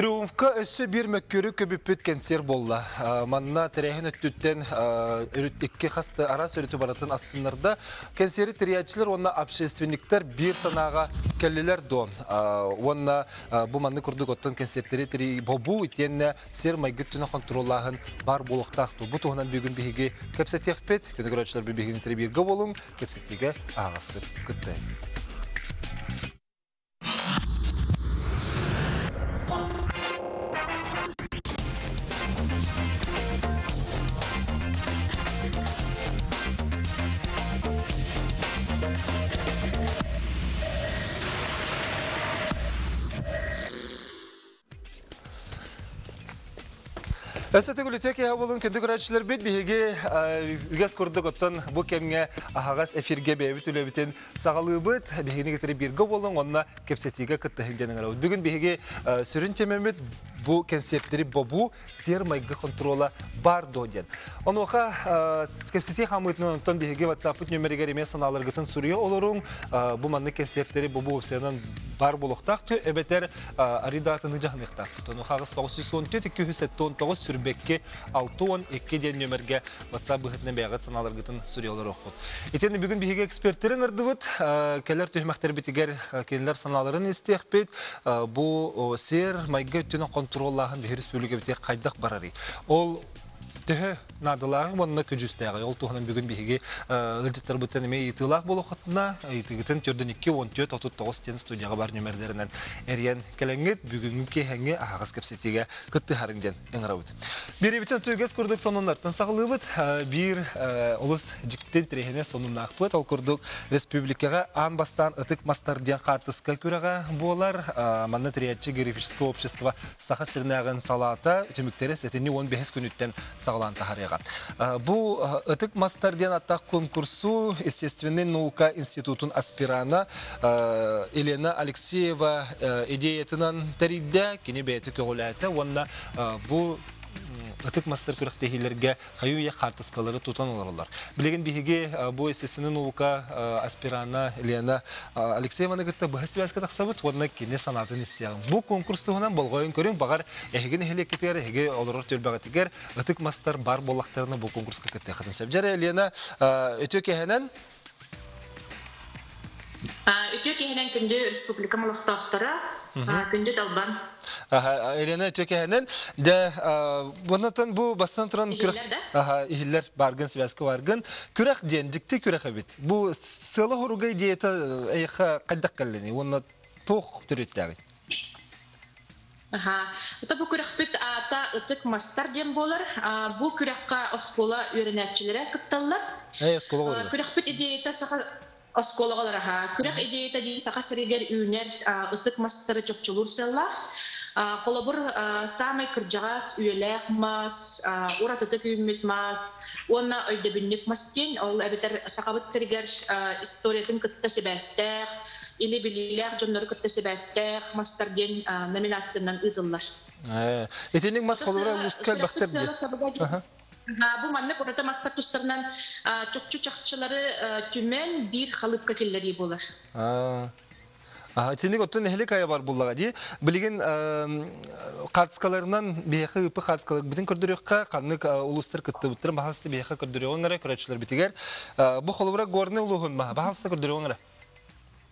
Триумфка өссө бир мөккөрү көбүппүт кенсер болла. Манна тирехин өттүттен өрүттекке хасты арас өрүтү баратын астынларда кенсери тириячылар онна общественниктер бир санаага келлилер до. Онна бу манны курдук оттон кенсертери тири бобу итенне сер майгыттыны контроллагын бар болуктакту. Бу тугунан бүгүн биһиги кепсетехпет, көдөгөрөчлөр бир бигини тири бирге болуң, кепсетиге агастып кытты. Әсәті күлітек я болын көнді көрәтшілер бет бігі үгәс көрдік оттан бұл кемге ағағас эфирге бәйбіт үләбітен сағалы бұд, бігіні кетірі бірге болын, онына кепсетіге күтті хілденің арауд. Бүгін бігі сүрін темемет бұл концепттері бобу сер майғы контрола бар доден. Оны оқа кепсети хамытын онтан бігі WhatsApp нөмірігер еме саналар гытын сүрия оларың бұл манны концепттері бобу сенен бар болуқтақты, әбетер аридатыны жағынықтақты. Оны қағыз 914-219 сүрбекке 6-10-2 ден нөмірге WhatsApp бұғытын бәғат саналар гытын сүриялар оқыд. Етені бүгін бігі эксперттерін ұрдывыд, кәлер түймәқтер бітігер келілер саналарын істеқпет, бұл сер майғы өттінің контроллаһын бихи республика бите кайдак барары. Ол төһө надылағы монна күжүстәгы. Ол туһынан бүгүн биһиги ылжыттар бутан эме итылак болу хатына, итигитен төрдөн 2 14 39 тен студияга бар нөмерлеринен эриен келеңгет бүгүнгү кехеңге агыс кепсетиге кытты харыңден эңрабыт. Бири битен түгес курдук сонуннартан сагылыбыт, бир улус жиктен тирехене сонунна акпыт, ол курдук республикага ан бастан ытык мастар ден картыска күрәгә болар, манна триячы географическое общество саха сирнагын салата төмүктері сетини 15 күнүттен сагалан тахарыга. Бу ытык мастар ден аттак конкурсу естественный наука институтун аспирана Елена Алексеева идеятынан таридда кини бәйті көгіләті, онна бу ытык мастер күрәктәһиләргә хаюя картыскалары тутан оларлар. Билеген биһиге бу эсесенең наука аспирана Елена Алексеевна гытта бу хәсбәскә тахсабыт вонна кине санатын истәгән. Бу конкурстыгынан болгойын көрүн багар эһиген эһле китер эһиге олорор төлбәгә тигәр ытык мастер бар боллактарны бу конкурска китә хатын сәбҗәре Елена өтө кеһенен Өтө кеһенен көндө республика малыктактары күндү талбан. Елена Төкәһенен дә бунатан бу бастан торан күрәк аха иһилләр баргын связка баргын күрәк ден дикте күрәк бит. Бу сылы хуруга диета әйха каддак каллыны. Онна тох төрөттәге. Аха. Ата бу күрәк бит ата ытык мастар дем болар. Бу күрәккә оскола үрәнәчләре кытталлар. Әй оскола гөрә. Күрәк бит саха оскологалар аха. Күрәк идеята ди саха сиригер үнер ытык мастары чөпчүлүр селлах. Холобур самай кыржагас үйелек мас, урат ытык үймит мас, онна өйдөбүннүк мастен, ол әбетер сақабыт сиригер историятын кытта себәстәк, или билилер жоннор кытта мастар ден номинациянан ытыллар. Этенең мас холобура лускал бактар ди. Бу манны курата мастар тустарынан чокчу чакчылары түмен бир халыпка келлери болар. Ага, тенек оттан эхле кая бар буллага ди. Билеген картскаларынан бияхы ыпы картскалар битен көрдөрөккә канны улустар кытты буттыр бахасты көрөчлөр битигер. Бу холура горны улугун ма бахасты.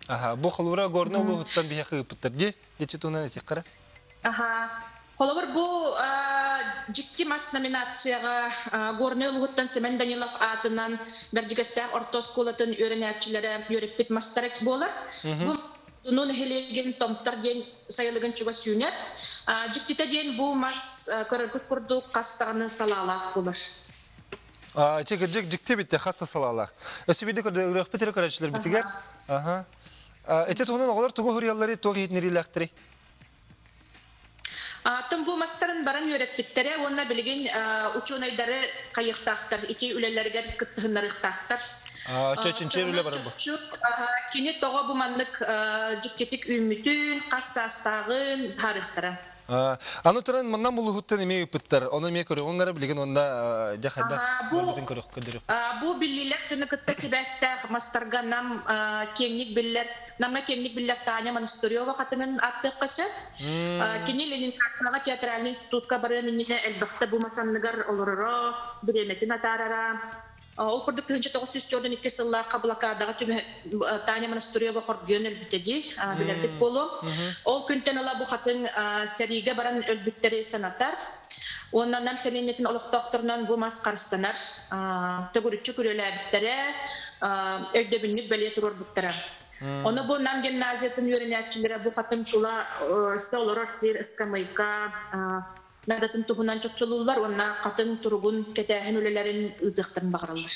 Ага, бу холура горны улугуттан бияхы ыпыттыр ди. Тунан. Ага. Холовар бу жикти мас номинацияга горны улугуттан Семен Данилов атынан бержигестер ортосколатын өренәтчиләре йөреппит мастарек болар. Бу Нун хелеген томтар ден сайылыгын чуга сүйнер. Жиктите ден бу мас көрөргүт курду кастаганы салалах булар. А, чек жек жикте битте хаста салалах. Өсү биде көрдө үрөк битер көрөчлөр битигер. Аха. Эте тонун оглар тугу хурьяллары хитнерилактыры. Тым бу мастарын баран үйрәтпиттере, онна билген учунайдары кайыктактар, ити үлеләргә кыттыһыннарыктактар. Чечинче үле бар бу. Кини тога бу маннык жиктетик үмүтүн, кассастагын тарыхтара. А, Аны туран маннан булугуттан эме ыпыттар. Оны эме көрө, оңгара билген онда жахайда бу- көдөрөк. А, Бу биллилер тыны кытта сибәстә мастарга нам кемник биллер, намга кемник биллер Таня Монастырёва хатынын атты кышы. А, Кини Ленинградтагы театральный институтка барын инне элбәхтә бу масанныгар олорора, биреметин атарара. А, Ол курдук 1942 сылла каблакадагы түмө а, Таня Монастырёва хоргөн элбитеди, билердик болу. Ол күнтен ала бу хатын а, сериге баран өлбүттери санатар. Оннан нам сенинетин олохтоохторунан бу мас карыстанар. Төгүрүчү күрөләбиттере, өйдөбүннүк беле турурбуттара. Оны бу нам гимназиятын үйренәтчиләре бу хатын тула столор сир скамайка надатын туһунан чокчулулар онна катын тургун кетәһен үлеләрен ыдыктырын багыралар.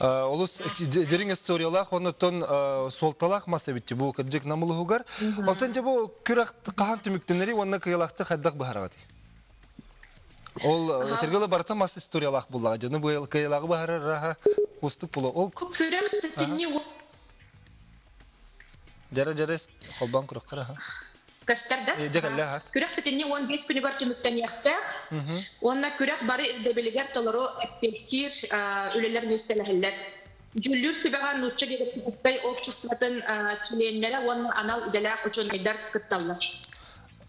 А, Олус дерин историялах, оны тон солталах маса битти бу кырдык намылыгар. Отан же бу күрәк кахан түмүктенери, онна кыялакты хаддак бахарагати. Ол тергеле барта мас историялах буллага, жаны бу кыялагы бахара раха устук було. Ол Күрәм сетинни жара жара холбан күрәк кара. Кастарда. Дегелле, сетинни 15 күнүгөр түмүктен яктах. Онна күрәк бары ирдебелигер толору эппетир үлелер местеләһелләр. Жүллүр сүбәгән нутча гегет куккай обществотын членнәре онна анал иделәк өчен айдар кытталлар.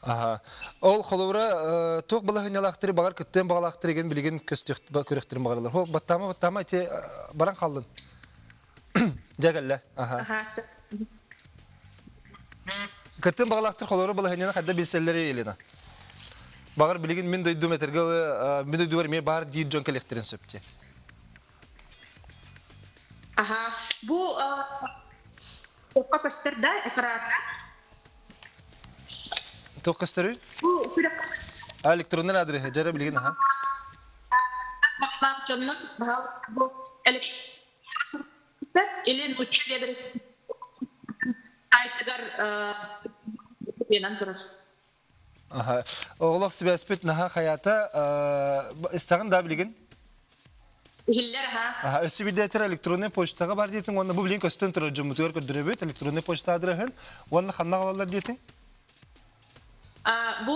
Ага. Ол холовра ток балахынялактыры багар кыттен багалактыры ген билген көстөк багарлар. Хо баттама баттама те баран калдын. Жагалла. Ага. Аха. С- Кыттен багалактыр холовра балахыняна хадда билселлери елена. Багар билген мен дойду метрге мен дойду бар ме бар ди жон коллекторын сөпте. Аха. Бу Топка пастырда экрата. Ток кыстыры? Бу күрәк Электронный адрес жара билген ага. баклак жоннан бал бу элек элен учредер айтыгар бенан турар. Ага. Олох сибәспет наха хаята истагын да билген. Хиллер ха. Ага, өсі бидетер электронный почтаға бар дейтін, онда бұл білген көстен тұры жұмытығыр көдіребет, электронный почта адрехін, онда қанна қалалар дейтін? А, Бу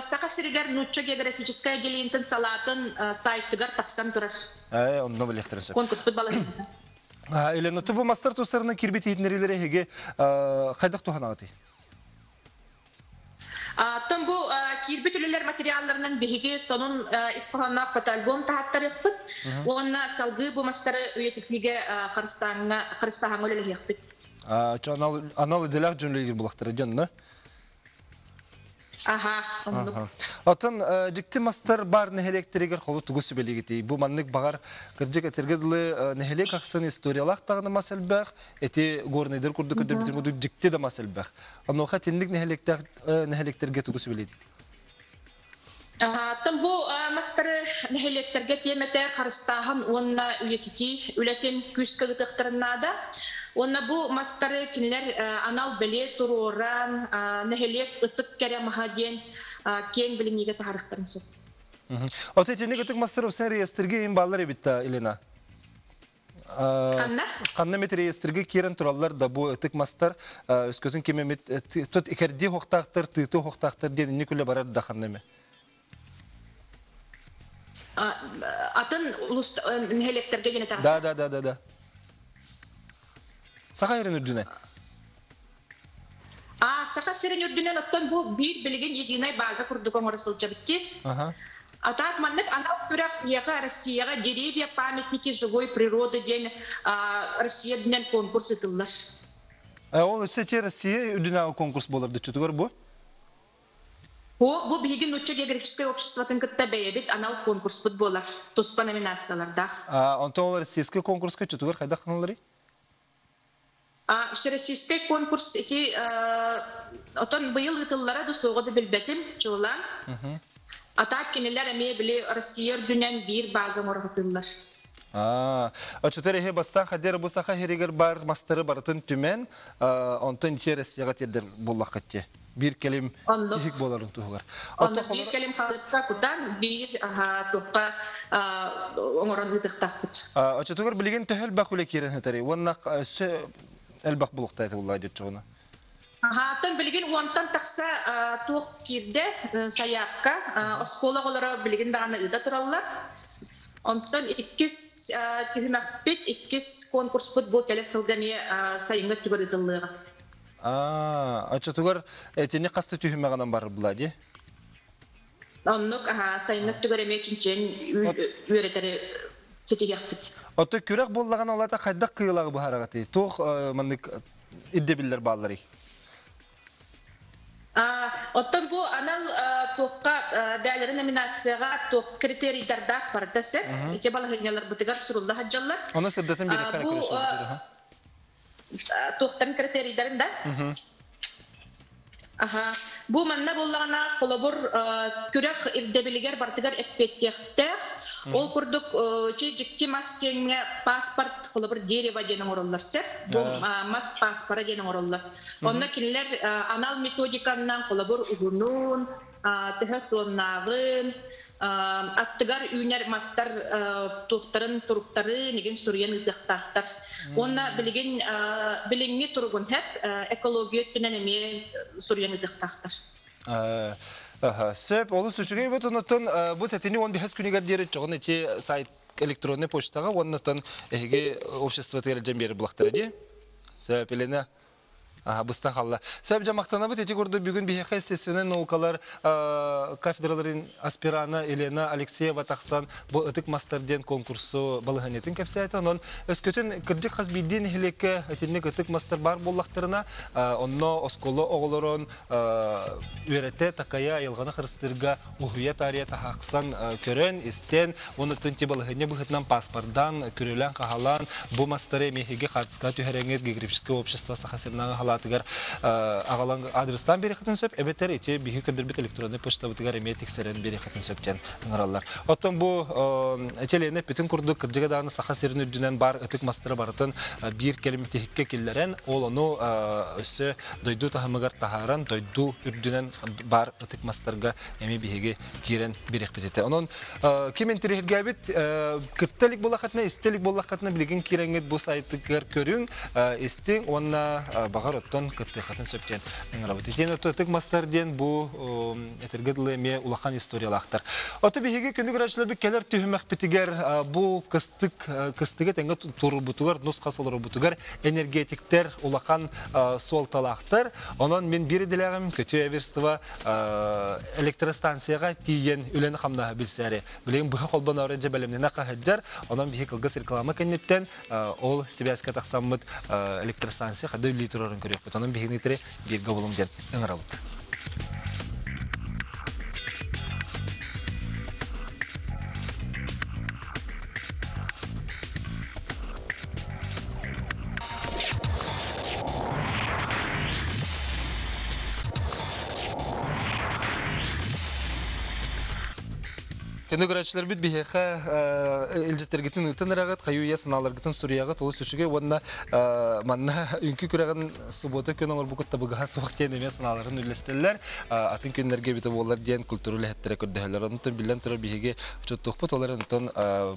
сака сиригер нучча географическая отделениентен салатын сайтыгар тақсан турар. Әй, онда бұл ектірісі. Конкурс футбол. Елен, ұты бұл мастар тұстарына кирбет етінерелері хеге қайдақ туған ағаты? Тон бу кирбит үлелер материалларынан биһиги сонун испаханна фотоальбом тахаттар яхпыт. Онна салгы бу мастары үйетикниге карыстаңа карыстаһаң үлелер яхпыт. Анал эделәк жүнлегер бұлақтары жонны. Аха, оннук. Отын мастар бар нехелектерегер қолы тұғысы белегеті. Бұл маннык бағар кіржік әтергеділі нехелек ақсын историялақ тағыны масалбақ, әте горнайдыр күрді күрді бітір мұды жікті де масалбақ. Аноға тендік нехелектерге тұғысы белегеті. Тон бу мастары нехелектерге темете карыстаһын онна үйетити үлетин күз кыгытыктарынада. Онна бу мастары кинлер анал беле туруран нехелек ытык кере махаден кең билиниге тарыхтарын сөп. Оте тендік өтік мастар өсен реестрге ең балар ебітті, Елена. Канна? Қанна мет реестрге керен туралар да бұл өтік мастар өскөтін кемемет тот икерди хоқтақтыр, тыты хоқтақтыр дені некілі барар да қанна ме. Атын улус нехелектерге гене тарых. Да, да, да, да, да. Сақа ерін үрдіне. А, сака сирен үрдүнен оттон бу бир билеген единый база курдук оңоросылча битти. Ага. Атак маннык анал күрәк яга Россияга деревья памятники живой природы ден Россия динен конкурс итыллар. Ә, Ол те Россия үрдіне конкурс болырды чүтігір бұл? Бу бу биһиги нучча географическое обществотын кытта бэйбит анал конкурс футболар туспа номинацияларда. Онта ол российский конкурсқа чүтігір қайда қаналары? А всероссийский конкурс эти отон быйыл ытыллара да соғыды билбетим чула. Атак кинелер эме били Россия дүнен бир база моргытыллар. Очутер эхе бастан хадер бұл сақа херегер бар мастары барытын түмен, онтын че Россияға тердер боллақ қатте. Bir. Онда бир келем халыкка кутан бир аха топка оңорон ытыктакпыт. Очутер білген төхел бақ үле керен хетері. Оннақ әлбақ бұлықта әті бұллай дет жоғына. Аһаатын билигин уантан такса туох кирде э, оскола голора билигин даганы ыда тураллар. Онтон иккис күймәкпит, иккис конкурс келер сылгами сайынга түгөр ытыллыга. А, ачатугар этини касты түһүмәгәнән бар була ди. Оннук сайынга түгөр эме чинчен үйрөтери сетигәкпит. Отто күрәк буллаган алата кайда кыйлагы бу харагаты. Тух мындык иддебиллер баллары. А, Оттон бу анал туокка бәлери номинацияга туок критерийдердах бар десе. Ике бала хөнялар бутыгар сурулда хаҗаллар. Аны себдәтен бирә А, хәрәкәт бу, итә. Туохтан критерийдеринда. Аха. Бу манна боллагана колобур күрәк ирдебилигер бартыгар эппеттехте. Ол курдук жикти мас теңне паспорт колобур дерево денең ороллар сеп. Бу а, мас паспора денең ороллар. Онда киллер анал методиканнан колобур угунун, тәһә соннагын, аттыгар үйнер мастар тухтарын туруктары неген сурьян ыдыктактар. Онна билеген билеңне тургун хеп экология түнен эме сурьян ыдыктактар. Аха, сеп олы бут онотон бу сетини он бихес күнигер дире чогон эти сайт электронный почтага онотон эге общество ди. Сеп элене Ага, быстан халла. Сәб жамақтана бит эти горды бүгін бихеха естественный наукалар кафедраларын аспирана Елена Алексеева тақсан бу ытык мастерден конкурсу балыганетін кәпсі айты. Онын өскөтін кірдік қаз бидден хилекке әтіннік ытык мастер бар боллақтарына онно осколы оғылырын үйрәтте такая айылғаны қырыстырға ухуя тария тахақсан көрен, истен, оны түнте балыгане бұхытнан паспордан, көрелен қағалан, бу мастере мехеге қатысқа түйереңет географическое общество сахасырнағы халатыгар ағалан адрестан бері қатын сөп, әбеттер ете биһи кірдірбіт электронный почта бұтыгар эме тексерен бері қатын сөптен ыңыралар. Оттон бу әчелені бүтін күрдік кірдігі дағаны сахасырын үрдінен бар ытык мастері барытын бір келімі техикке келлерен, ол оны өсі дойду тахымыгар тахаран, дойду үрдінен бар ытык мастерга эми биһиге кирен бирек битете. Онон кимен тирегә бит кытталык булакатна, истелик булакатна билген киренгет бу сайтыгар көрүң, истең онна багар оттон кытты хатын сөптен работа. Ден ытык мастерден бу этергедле ме улахан историялактар. Ото биһиге күндү грачлар бик келер түһмәк битигер бу кыстык кыстыгы теңге туру бутугар нускасы олар бутугар энергетиктер улахан солталактар. Онон мен бири дилегем көтү эверстива электростанцияга тиен үлен хамна билсәре. Билеген бу холбан орынжа белемнене кахаджар, онон бихи кылгыс реклама кеннеттен ол связка таксаммыт электростанция хады литрорын көрөк. Онон бихини тире бирге болум ден Кенде көрәчләр бит бихеха илҗеттергетин ытын рагат каю я сыналаргытын сурияга толы сүшүгө онна манна үнкү күрәгән суббота көне ор букытта буга суак тен эмес үлестелләр атын көннәргә бит булар диен культура ләһәттәре күрдәләр онтон билен туры бихеге чоттук бут олар онтон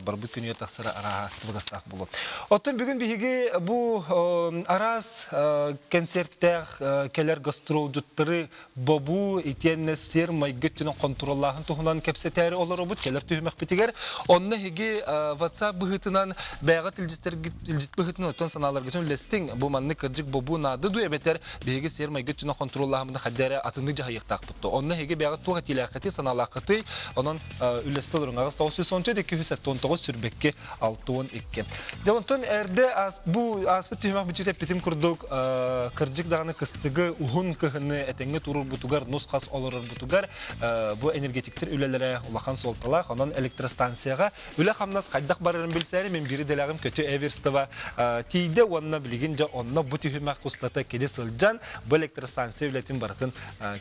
барбы көне тахсыра ара бугастак булу оттон бүген бихеге бу арас концерттер келер гастрол жуттары бабу итен сер майгыттын контроллаһын тухунан кепсетәре олар бут келер түймәк битигер онны хиги WhatsApp бәгат илҗиттер илҗит быһытын отон саналар гытын лестин бу манны кырҗык бу нады ду эбетер биги сер майгы түнә контроллаһымны хаддәре атыны җаһыктак бутты онны хиги бәгат туга тиләкәти саналакыты онон үлестер урынгагыз 914 279 сүрбекке 612 Донтон эрде ас бу аспы түймәк битүтә питим курдук кырҗык даганы кыстыгы ухун кыһыны этеңге турur бутугар нускас олорор бутугар бу энергетиктер үлеләре улахан солталак онон электростанцияга үле хамнас кайдак барырын билсәре мен бири делегим көтө эверстова тиде онна билигин жа онна бу түймәк кустата келе сылжан бу электростанция үлетин барытын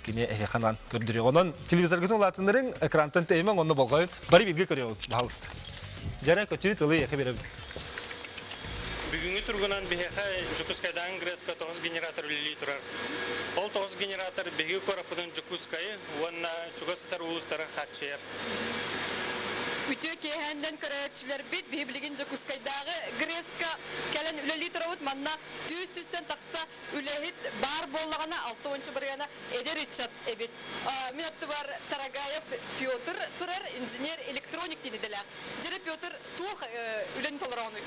кине эханан көрдүрө онон телевизорга улатындырың экраntан теймен онна болгой бары бирге көрөм балыст жара көтү тылы Бүгүнкү тургунан бихеха Жукускайдан греска 9 генератор лили турар. Ол 9 генератор беги корапыдан Жукускай, уанна чугасытар улустара хатчер. Үтө кеһәндән көрәчләр бит бии билигин жокускайдагы греска кәлен үлели торабыт манна такса үлехит бар ончы биргана эдер эбит бар тарагаев петр турар инженер электроник динеделәк жere петр тух толораны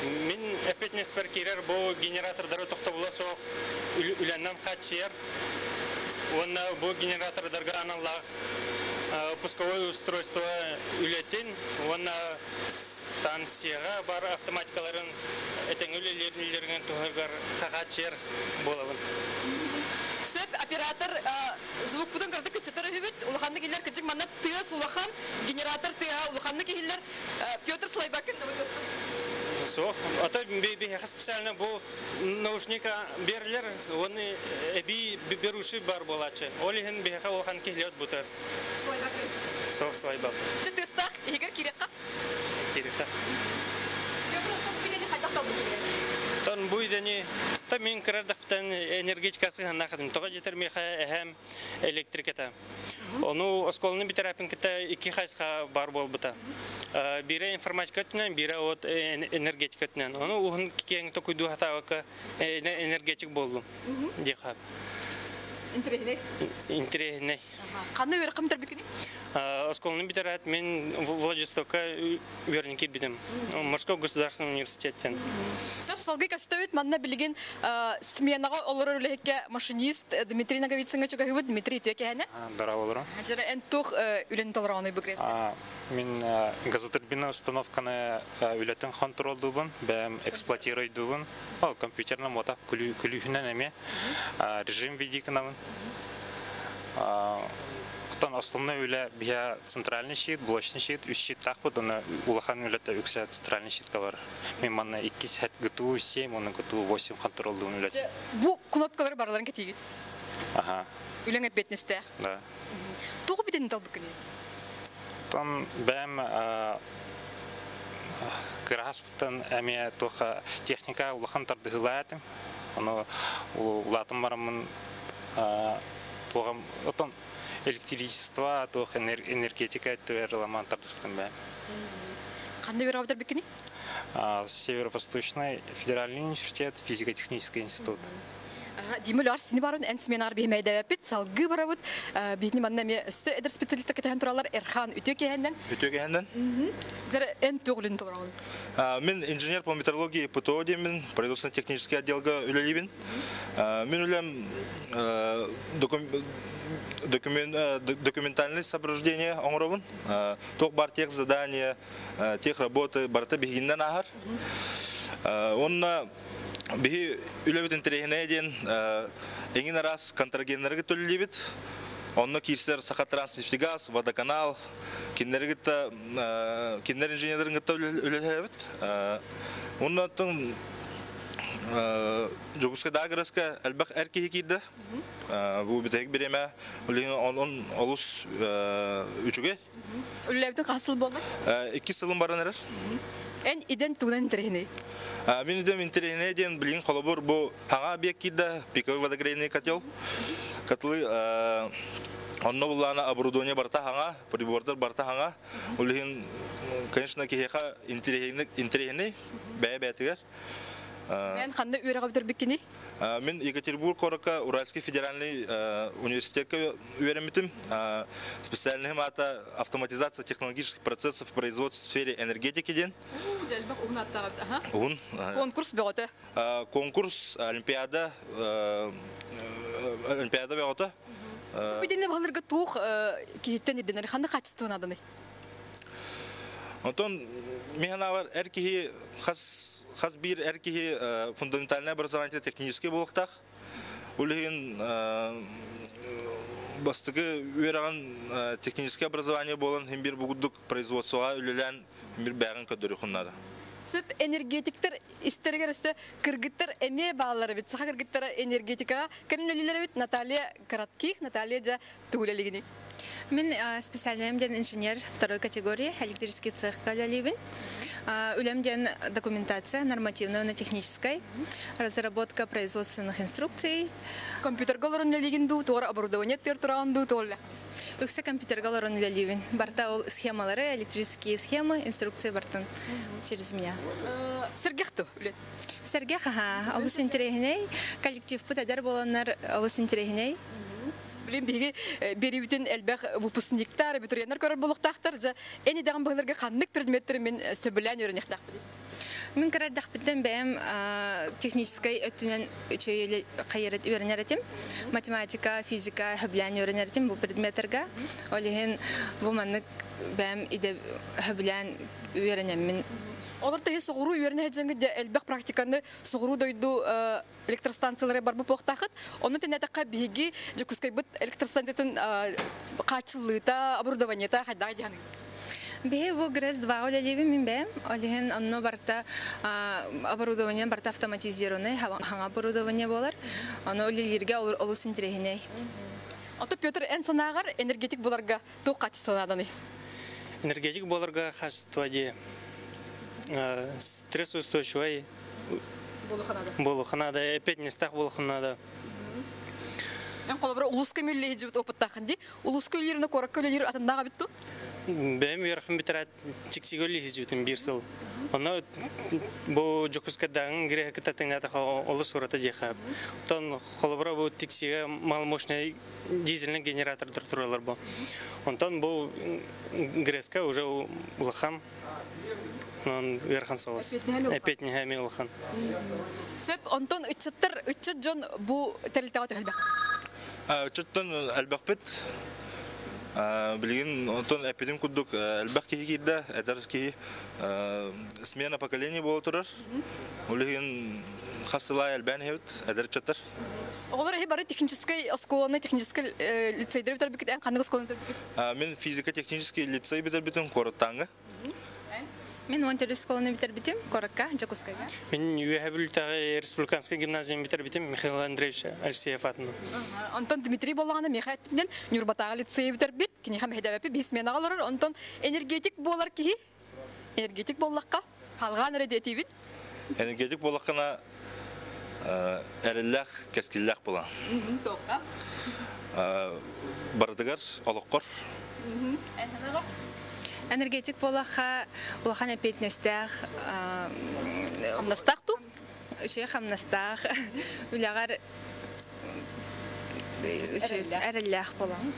Мин әпетне спер кирер бу генератордары тохта була со үләннән хатчер. Онна бу генератордарга аналар пусковое устройство үлетин, онна станцияга бар автоматикаларын этең үлелерин туһаргар хатчер болабын. сөп оператор звук бутын кырды кычытыр хүбүт улаханны килер кычык манна тыас улахан генератор тыа улаханны килер петр слайбакын Со, ата би би специально бу наушника берлер, оны би беруши бар болачы. Олиһен би ха олхан килет бутас. слайбакын Со слайбак. чытыстак егер хайдак талды Тон бу идени та мен кирдактан энергетикасы ханна хадым. Тога жетер меха эһәм электриката. Оны осколны битерапин кита iki хайска бар бол бута. Бире информатика тенен, бире от энергетика тенен. Оны ухын кең токуйду хатавака энергетик болдум. Дихап. интернет Интересный. кандай бер кым тербикини Осколны битерат мен Владивостока верники бидем. Морской государственный университеттен. сөп салгы кастовит манна билген сменага олор үлехке машинист дмитрий наговицинга чуга хүбүт дмитрий төкеһәне Дара олора. жere эн тух үлен А, Мин а, газотурбина установканы а, үлетен контрол дубын, бәм эксплуатирой дубын. О, компьютерна мота эме а, режим видиканамын. Тон основной үле бия центральный щит, блочный щит, үч щит так вот, оны улахан үлете үксе центральный щитка бар. Мен манна 2 сәт ГТУ 7, оны ГТУ 8 контрол дубын үлете. бу кнопкалар барларын кетиги Ага, үлен бетнесте да. тугу битен талбыкыни Тон бәм кыраспыттан әме тоха техника улахан тардыгылаятым. Оны улатым барамын тогам отон электричество тох энергетика төверламан тардыспытын бәм. кандай бер абдар бикини Северо-Восточный федеральный университет, физико-технический институт. Димел ар сини барын эн семинар бихмей дәвәпит салгы барабыт битни манна ме өстө эдер специалистка кетен туралар Эрхан Үтөкеһеннән Үтөгәһеннән. жere эн толораны А, Мен инженер по метрологии ПТО деймін, производственно-технический отделга үлелейбін. А, Мен үлем а, докум- докумен- а, д- документальное соображение оңробын. А, Ток бар тех задания, а, тех работы барта бигиннен ахар. Онна биһи үлебит интерехине ден эңин арас контрагеннерге төлөлебит. Онно кирсер Сахатранс нефтегаз, водоканал, киннергитта киннер инженерлерин гитта үлелебит. Онно тон Жогуска даграска албак эрки кирде. Бу битек биреме. Улин он олус үчүгө. үлләбитен касыл болды Ики сылым баран эрер. эн иден тугунан интерехне Мен идем интернет ден билин холобур бу хага объектида пиковый водогрейный котел. Котлы онно булана оборудование барта хага, прибордар барта хага. Улин конечно кихеха интернет интернет бә бәтигер. Мен кандай үрәгә абдар бикини Мен Екатеринбург корока Уральский федеральный университетке уверенмитим. Специальный мата автоматизация технологических процессов в производстве в сфере энергетики ден. Конкурс А, конкурс олимпиада олимпиада беота бидене балырга тух киттен иден ханда качествын адыны Антон механа бар эркихи хас хас бир эркихи а, фундаментальное образование технический болуктак улин бастыгы уераган техническое образование болон хим бир бугудук производствоға үлелен хим бир бәгін көдөрү хуннары сөп энергетиктер истергер өстө кыргыттар эме баалары бит. Саха кыргыттар энергетикага кемнелилер бит. Наталья Каратких Наталья жа туулелигини Мен а, специальным инженер второй категории, электрический цех Каляливин. А, Улемден документация нормативная, на технической. разработка производственных инструкций. Компьютер голорон лигинду, тор оборудование тертуранду толля. Үксе компьютер голорон ливин. Барта ол схемалары, электрические схемы, инструкции бартан через меня. Э, Сергей, үлен? Сергех, ага. Олыс интерегіней, коллектив пытадар болонар олыс интерегіней. Билем биги берибитин элбэх выпускниктар, абитуриенттер көрөр болуктактар, же эни даган багларга каннык предметтер мен сөбүлән өрөнөхтак. Мен карар дахпыттан бәм технической өттүнен үчөйеле кайрат үйренеретим. Математика, физика, хөблән үйренеретим бу предметтерга. Олеген бу маннык бәм иде хөблән үйренем мен. Олар тәһи сугуру үйренә һәҗәнгә дә элбэх практиканы сугуру дойду электростанциялары бар бу похтахыт. Оны тенәтәккә биги же кускай бит электростанциятын качылыта, оборудование та хәдә дигән. Бе бу грез 2 олелеби мен бәм. Олеген анно барта а, оборудование барта автоматизированный, хаңа оборудование болар. Аны олелерге олус интерегиней. Ото Петр эн санагар энергетик буларга ту качествоnadаны. Энергетик боларға качество де э, стрессоустойчивый местах болуға надо. Эн колобра улуска мөлле җибет опыттахын ди. Улуска үлерне корак көлер атындага битту. Бәм ярхын битерат тиксигөлли хизбитин бир сыл. Оны бу жокускадагын грех кытатын ата олы сурата жеха. Тон холобра бу тиксиге мал мощный дизельный генератордыр туралар бу. Онтон бу греска уже улахан он верхан соус. Опять не хами улахан. Сеп онтон ичеттер ичет жон бу терилтага төхөлбәк. Чөттөн әлбәкпет. Билген онтон әпидем куддук әлбәк киһи кидә, әдәр киһи смена поколений боло турар. Улеген хасылай әлбән хебит, әдәр чөттер. Олар хе бары технический осколаны технический лицейдер битер бикет эн кандык осколаны битер. Мен физико-технический лицей битер битен коротаңы. Мен Монтель школаны битер битим, коракка, Жакускайга. Мен Юхабилтагы республиканский гимназия битер битим Михаил Андреевич Алексеев атынан. Антон Дмитрий болганы мехат битен Нюрбатага лицей битер бит. Кини хам хедәбе бис мен агалар онтон энергетик болар ки энергетик боллакка халган редети бит. Энергетик болаққана әрілләқ, кәскілләқ бола. Тока. Бардыгар, олыққор. Энергетик болаха, улахан эпетнестах, Амнастакту. Шей хамнастах, үлягар әреллях болам.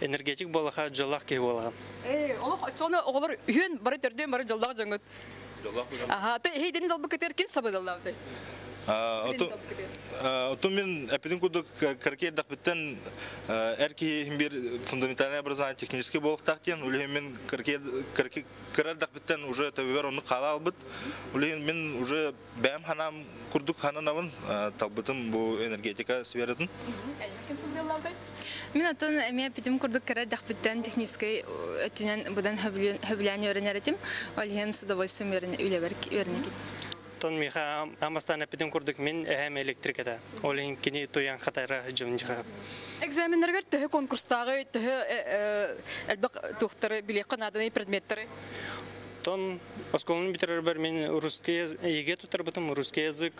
Энергетик болаха жолақ кей болған. Э, олох чоны оголор үйен бары төрдөн бары жолдага жөңөт. Аха, те хейден далбы кетер кин Отун мен әпиден кудук карке дақпеттен әрки бир фундаментальный образование технический болықтақ тен, улеген мен карар дақпеттен уже төбебер оны қала албыт. Улеген мен уже бәм ханам курдук хананавын талбытым bu энергетика сабыдаллавды? Мен атын эме питим курдук карар дахпыттан технический өтүнен будан хөблән öğreneretim. Олген с удовольствием үлебер öğrenек. Тон миха амастан эпидем курдук мен әһәм электрикада. Олин кини тоян хатара жон жиха. Экзамендерге төһө конкурстагы төһө элбак тухтары биле канаданы предметтері. Тон осколын битерер бер мен русский еге тутар бутым русский язык,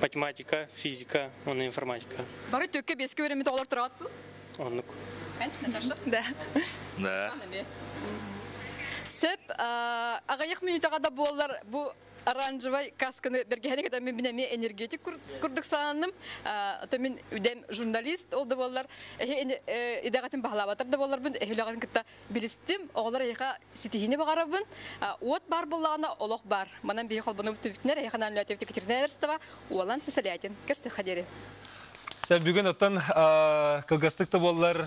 математика, физика, оны информатика. Бары төкке беске өремет олар тұрат. Онук. Да. Да. Сөп агаяк минутага да болар бу оранжевый касканы бергене кете мен минеме энергетик курдук саным. Ата мен үдем журналист олды болар. Идагатын баһалабатыр да болар бун. Эхлаган кытта билистим. Оглар яка ситихине. От бар олох бар. Сән бүгін оттан кылгастыкты боллар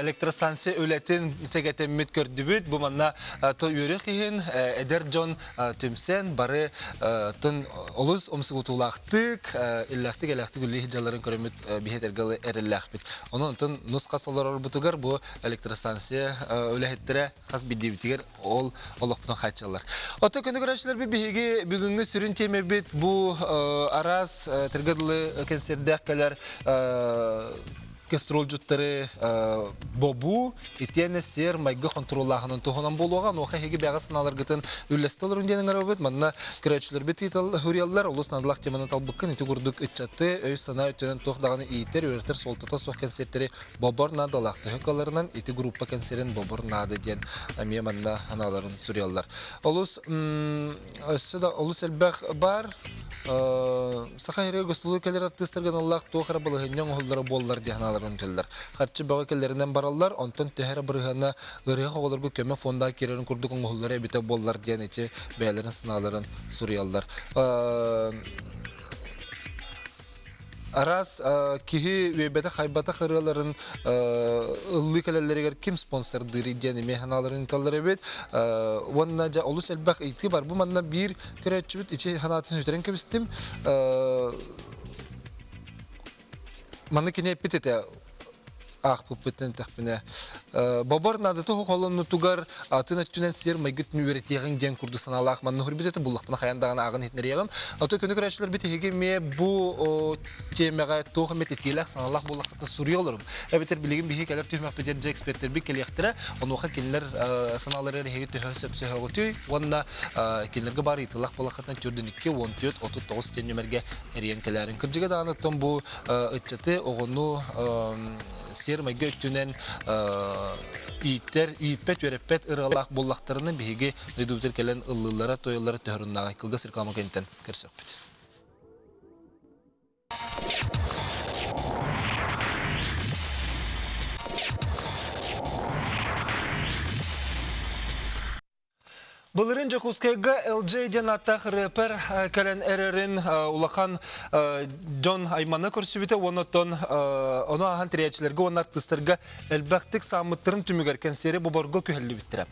электростанция өләтін сәгәтен мүт көрдүбүт. Бу манна то үйрек хин Эдер Джон Түмсен бары тын олус омсугутулактык, иллактык элактык үлли жаларын көрөмүт бихетергалы эреллахбит. Onun тын нуска солар орбутугар бу электростанция өләһеттере хас бидибитигер ол олоқтан хатчалар. Ото көндө көрәчләр би биһиги бүгүнгү сүрүн темебит бу арас тергедлы кенсердәккәләр кестрол uh, э, бобу итене сер майгы контроллаганын тухунан болуган оха хеги бяга сыналар гытын үллестелер үнденин арабыт манна көрөчүлөр бит итал хурияллар улус надылак теманы талбыккын ити курдук итчатты өй сана өтөнөн тухдаганы иитер өртер солтата сох концерттери бобор надалак төһөкаларынан ити группа концерин бобор нады ген аме манна аналарын сурьяллар улус м, өссө да улус элбэх бар. Саха хире гостулу келер артистерген Аллах тохара балыгыннан оһуллары боллар диханаларын теллер. Хатчы бага келлеринен бараллар, онтон төһәре бырыгына гырыга хоголорго көмө фонда керерин курдук оһуллары бите боллар диен ичи бәйләрен сыналарын сурьяллар. Арас киһи үебете хайбата хырыларын ыллы келелеригер ким спонсор дыри дени механаларын таллар бит. Вонна жа олус элбак ити бар. Бу манна бир көрөчүбүт ичи ханатын өтерен кебистим. Манна кине питете ах пуппетен тахпине. Бабар нады то холонну тугар атына түнен сер майгыт нүрет ягын ден курду саналах ман нухр битете буллах бана хаяндаган агын хитнер ягым. Ато көне көрәчләр бите хеге ме бу темага тохы мет этилах саналах буллах та сурьолорум. Эбетер билигин бихи келер түмәк битер же эксперттер бик келектер. Онуха кинлер саналары хеге төһө сөп сөһөгөтү. Ванна кинлерге бар итылах буллах та түрдүн 2 14 39 тен нөмерге эриен келерин. Кыржыга да анаттан бу ытчаты огону сер майга өттүнен ииттер, ииппет, өреппет, ыралах буллахтарының биһиги дөйдубутер келен ыллылара, тойыллара төһөрүннага кылгас реклама кенттен көрсөкпүт. Былырын Жакускайга LJ ден аттақ рэпер э, кәлен әрерін улахан э, Джон Айманы көрсібіті, оныттон оны аған тіриячілерге, оны артыстарға әлбәқтік самыттырын түмігер кәнсері бұбарғы көхілі біттірі.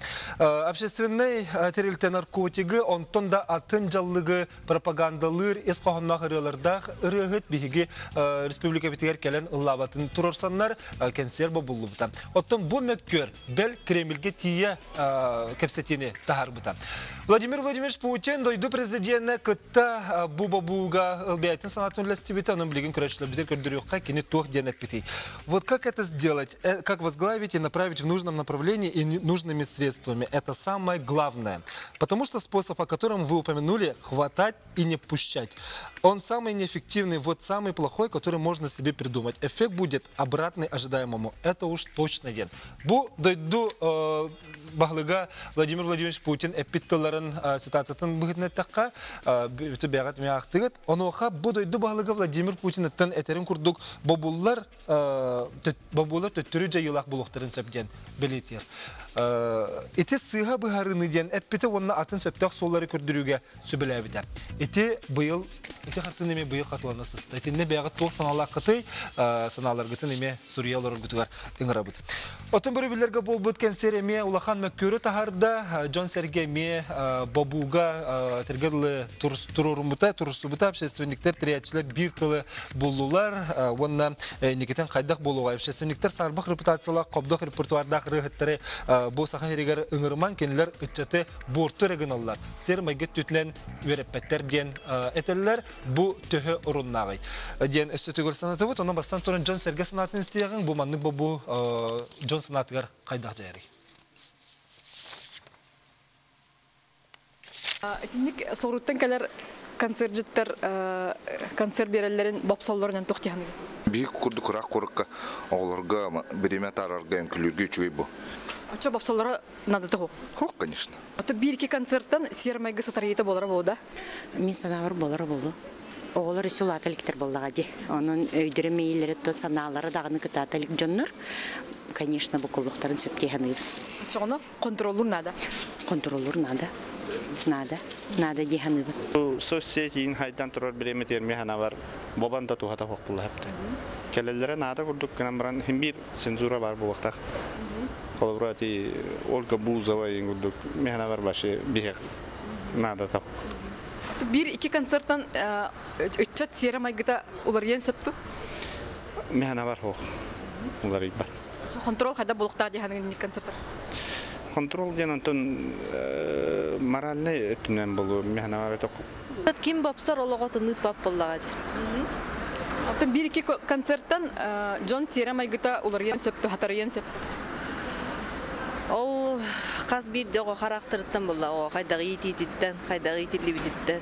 Общественный терілті наркотигі, онтон да атын жаллығы пропагандалыр, эс қоғыннақ ырылардақ ырығыт бігі республика бітігер ұллабатын тұрырсанлар кәнсер. Оттон бәл Кремльге тие бұта. Владимир Владимирович Путин дойду президентне кытта буба буга бәйтін санатын лестибита, оның білген күрәтшілер бітер көрдірюққа кені тоқ денеп бітей. Вот как это сделать? Э, Как возглавить и направить в нужном направлении и не- нужными средствами? Это самое главное. Потому что способ, о котором вы упомянули, хватать и не пущать. Он самый неэффективный, вот самый плохой, который можно себе придумать. Эффект будет обратный ожидаемому. Это уж точно ген. Бу дойду э, бағлыға Владимир Владимирович Путин эпиттыларын цитататын бұғытын әттіққа, бүті бәғат мәқтігіт. Оноға бұ дойду бағлыға Владимир Путин әттін әтерін күрдік бобулар төттірі жайылақ бұлықтарын сөпген білетер. Ити сыға бұғарыны ден әппеті онына атын сөптіқ солары көрдіруге сөбілі әбіді. Ити бұйыл, ити қартын еме бұйыл қатуаны сысты. Ити не бәғат тоқ саналақ қыты, саналар ғытын еме Суриялар үргітігар ыңыра бұд. Отын бір білерге бол бұд кәнсер еме Улахан Мәккөрі тахарда, Джон Серге ме бабуға тергерлі тұрурымыта, тұрысыбыта, общественниктер, тіриятчілер бір тылы болулар, онна некетен қайдақ болуға. Общественниктер сарбақ репутациялар, қобдық репертуардақ рығыттары бұл сақа жерегер ыңырман кенілер үтчеті борты регионаллар. Сер мәгет түтінен өреппеттер ден әтелілер бұл төһі ұрыннағай. Ден өсті түгір санаты бұд, оның бастан тұрын Джон Серге санатын істейген, бұл манның бұл Джон санатығар қайдақ жайры. Этинник соруттан келер концерт концерт берелерин бопсоллорунан тохтяны. Бии курду курак куракка оголорга биреме тарарга өңкүлүргө үчүгөй бу. Ача бопсоллора надо того. Хок, конечно. Ата бирки концерттан сермайгы сатарыйта болара болда. Мин санавар болары болу. Оғылар үсіл аталиктер боллаға де. Оның өйдірі мейлері то саналары дағыны кыта аталик жоннор. Конечно, бұл құллықтарын сөптейханы. Ача оны контроллур надо. Контроллур надо. Надо. Надо деханы. соцсетиин хайдан турар биреме термехана бар бобан да тухата хок булла хепте келеллере нада курдук гынан баран химбир цензура бар бу вакта колобрати ольга бузова ингурдук механа бар башы бихе нада тап бир iki концерттан үтчат сермайгыта улар ен сөптү. механа бар хок улар бар Контрол хайда болукта деханы концерттар. контрол ден антон моральный болу ток Ким бапсар бап боллага ди. Ко- концерттан э, Джон Сирам айгыта уларыян сөптү, хатарыян сөп. Ол қаз бирде оға қарақтырыттан болды, оға қайдағы ититіттен, қайдағы итилибититтен.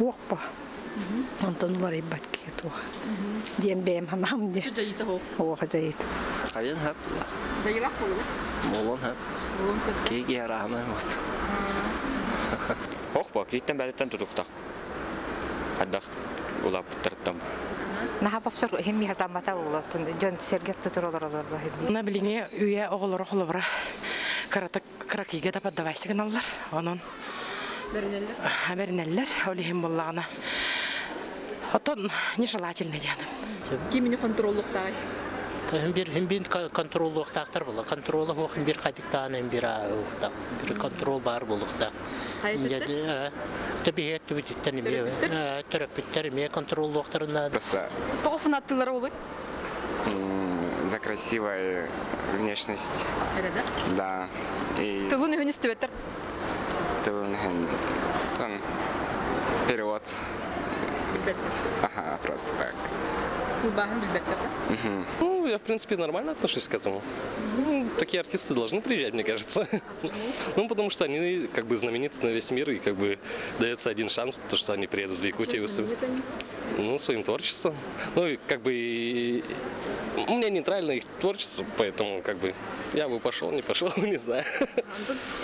Уақпа. Онтон улар иббат кет уа. Дием бем хамам де. Уа жайыт. Қайын хап, болу. молон кейге вот. Улап. Наха бапсар хемми хатамата улар. Жон сергет тутур олар олар. На билине үйе оголоро холобра карата кракиге да поддавайсы каналлар. Онон Бернеллер. Отон нежелательно дияным. Кимини. Uqtaqtar bola. Kontrol uq hem bir qadiktan hem bir uqtaq. Bir kontrol bar boluqta. Hayatette? Tabii et tabii titten mi? Terapitler mi kontrol uqtarına. Просто Тоғыфын аттылары болу. м, за красивой внешность. Да. И Тылын үйін істебеттер. тылын- тон- перевод. Ага, просто так. Ну, я, в принципе, нормально отношусь к этому. Ну, такие артисты должны приезжать, мне кажется. Ну, потому что они как бы знамениты на весь мир, и как бы дается один шанс, то, что они приедут в Якутию. и выступ- Ну, своим творчеством. Ну, и как бы и- у меня нейтрально их творчество, поэтому как бы я бы пошел, не пошел, не знаю.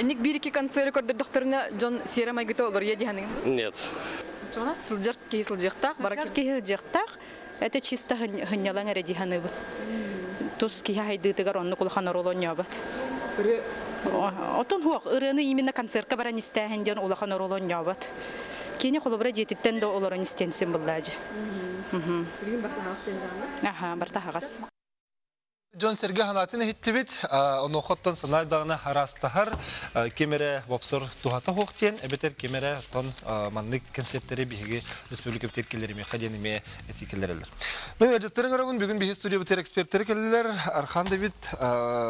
Эник бир iki концерт көрдөрдөхтөрүнө Джон айгыта уларыя дияның. Нет. Сылжар кей сылжыктак бара Ки жактак это чисто хынялан эреди ханыбыт. Тус ки хайдытыгар онны кулхан ролон ябат. Отон хуак ырыны именно концертка баран истәһен ден улахан ролон ябат. Кини холобра жетиттен до олорон истенсин буллажы. Хастен жана. Аха, барта хагас. Джон Серге ханатын хиттибит, оны хоттон санайдагына харастахар, кемере бопсор тухата хоқтен, эбетер кемере тон маннык концерттери биһиги республика битеккелерими хадениме этикелерелер. Мен ажаттырың арагын бүгүн биһи студия битер эксперттер келдилер. Архан Давид,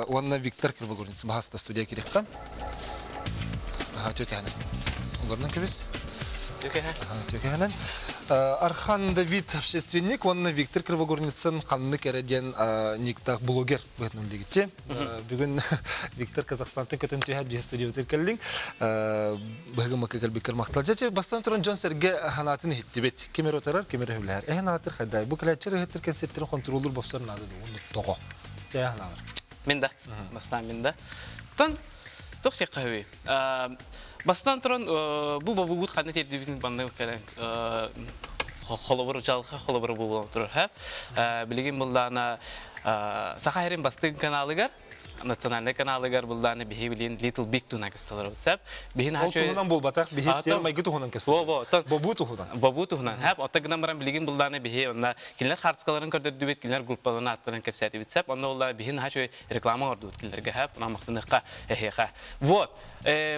онна Виктор Кирбулгурниц бахаста студия кирекка. Ага, төкәһенен. Оларның кебес? Төкәһенен. Архан Давид общественник, онна Виктор Кривогорницын қанны кереден никтах блогер бөтнүн лигитте. Бүгүн Виктор Казахстантын көтөн түйәт бие студия битер келдиң. Бөгүн макка келбекер мактал. Жачы бастан туран Джон Серге ханатын хиттибет. Кемер отарар, кемер хөвләр. Э ханатыр хәдә. Бу келәчер хеттер концепттер контроллер бопсар нады. Уны того. Жая ханавар. Мен да. Бастан мен да. Тон тох тек кахви. Бастан туран бу бабу бут хадны тет дибин банда келен. Холобор жалха холобор бу турар ха. Билеген булдана Сахарин бастын национальный каналыгар булданы бихи билин Little Big туна кысталар WhatsApp. Бихин Ол туһунан болбатак, бихи сер майгы туһунан кепсе. Во во, тон бобу туһунан. Бобу туһунан. Хәп атагынан баран билеген булданы бихи онда килер харцкаларын көрдө дүбет килер группаларын аттырын кепсәти WhatsApp. Онда улар бихин хачы реклама орду килерге хәп, на мактыныка эхеха. Вот.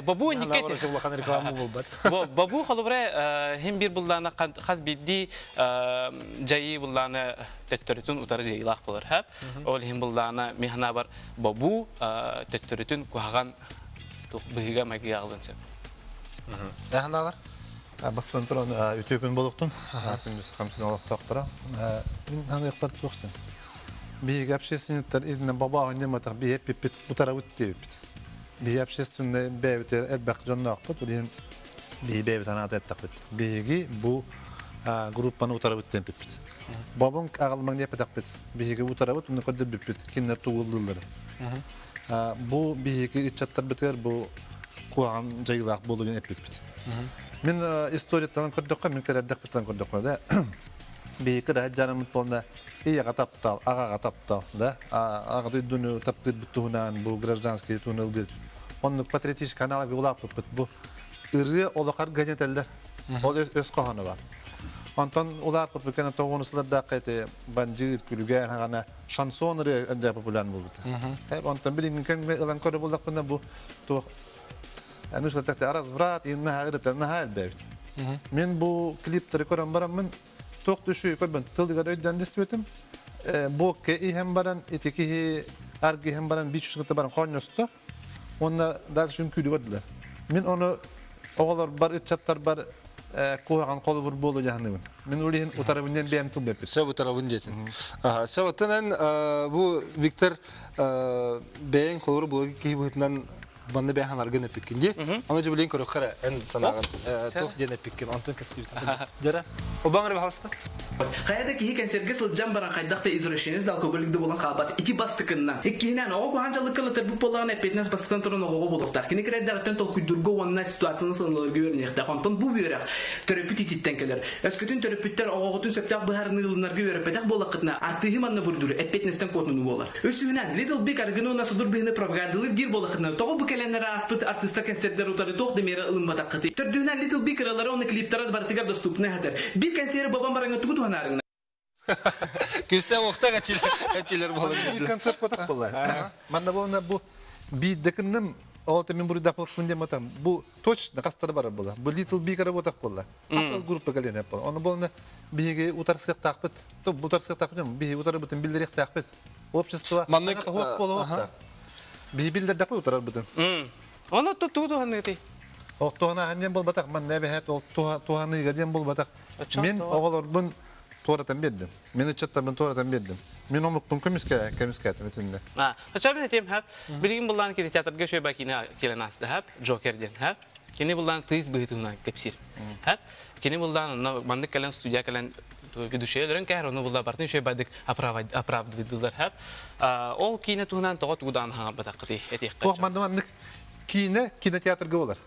Бобу никет. Реклама болбат. Во бобу холобре хем бир булданы хаз бидди жайы булданы төттөрүтүн утары жайлах болар хәп. Ол хем булданы мехна бар бобу төттөрүтүн куаган быйга маги ягылынчы. Э ханалар? Бастан туран үтөпүн болуктун. Күндүз камсын алып тактыра. Мин аны якпар туксын. Бийг общественниктер идне баба анне матак бие пипит утара үттеп. Бие общественный бевтер элбак жоннак бут. Улин бие бевт ана аттак бит. Биги бу группаны утара Бабын агылмаң деп атак бит. Биги утара бут, уны көддөп бит. Киндер тугулдылар. Бу биги ичаттар битер бу куаган жайлак болугун эпип бит. Мен мен кередек битен көрдөккө да. Бейки да жаным болна ияга таптал, агага таптал, да. Ага дүнү таптыр бутунан бу гражданский улап бит кана тогонуслар да кайты банжы күлүгө гана шансонры анжа популяр болду. Хеп антон билин кен элан көрө болдук бунда бу то Ну что так разврат и на это на хальбет. Мен бу клиптер көрөм барам мен ток түшү көрбөн тылдыга өйдөн дистебетим. Бу ке и хем баран итики арги хем баран бич чыгыты баран коньосто. Онда дальше күлү көрдүлөр. Мен оны оголор бар ичаттар бар куган колы бур болу жаһаныбын. Мен улин утарабыннан бем тул беп. Сөп утарабын детин. Ага, сөптенен бу Виктор бәйен колор блоги ки бутнан банны бәйхан аргын пикинди. Аны жибелин көрө кара эн санаган тох дене пикин антон кастыр. Дера. Обаңыр бахаста. Каяда ки хикен сергес лджам баран кайдакта изрешенез дал көбөлүкдө болон кабат ити бастыкынна. Иккинен ого ханжалык кылы тербуп болгон эпетнес бастыктан турун ого болуктар. Кини креддартен тол куйдурго вонна ситуацияны сынларга өрнекте. Хонтон бу бүйрәк. Терапит ититтен келер. Өскөтүн терапиттер огоготун септак бахарны ылнарга өрөпетак болакытна артыгы манны бурдуру эпетнестен котуну болар. Өсүнен Little Big аргыны судур бихне пропагандалы дир болакытна. Того бу келенер аспыт артиста концерттер утары тох демере ылынмадак кыты. Төрдүнен Little Big ралары оны клиптары бартыгар доступны хатер. Bir концерт бабам бараңы тугу туганарыңна. Күстә вакытта гатилер булды. Bir konsept batak bullar. Manna bolna bu bir dakınım Олта мен бурда пол күндем атам. Бу точно кастары бар була. Бу Little Big работак була. Асыл группа галене була. Оны болна биге утарсык такпыт. То бу утарсык такпыт. Биге утары бутын билдерек такпыт. Общество. Маннык, хок боло вакта. Биге билдер такпыт утарар бутын. Оны то туду ханны Ок тугана ханнем бол батак. Мен небе хат ол туганы гадем бол батак. Мен оголор бун торатан бердим. Мен ичатта мен торатан бердим. Мен омуктун көмүскө көмүскө атым этинде. А, хача мен этем хап. Билгин булдан ки театрга шөй бакина келен асты хап. Джокерден хап. Кини булдан тыз быйтуна кепсир. Хап. Кини булдан мандык келен студия келен ведущийлерин кәр оны булда бартын бадык оправдывать оправдывать хап. Ол кине туган тогот гудан ха батакты этек. Ох, манда мандык кине кинотеатрга болар.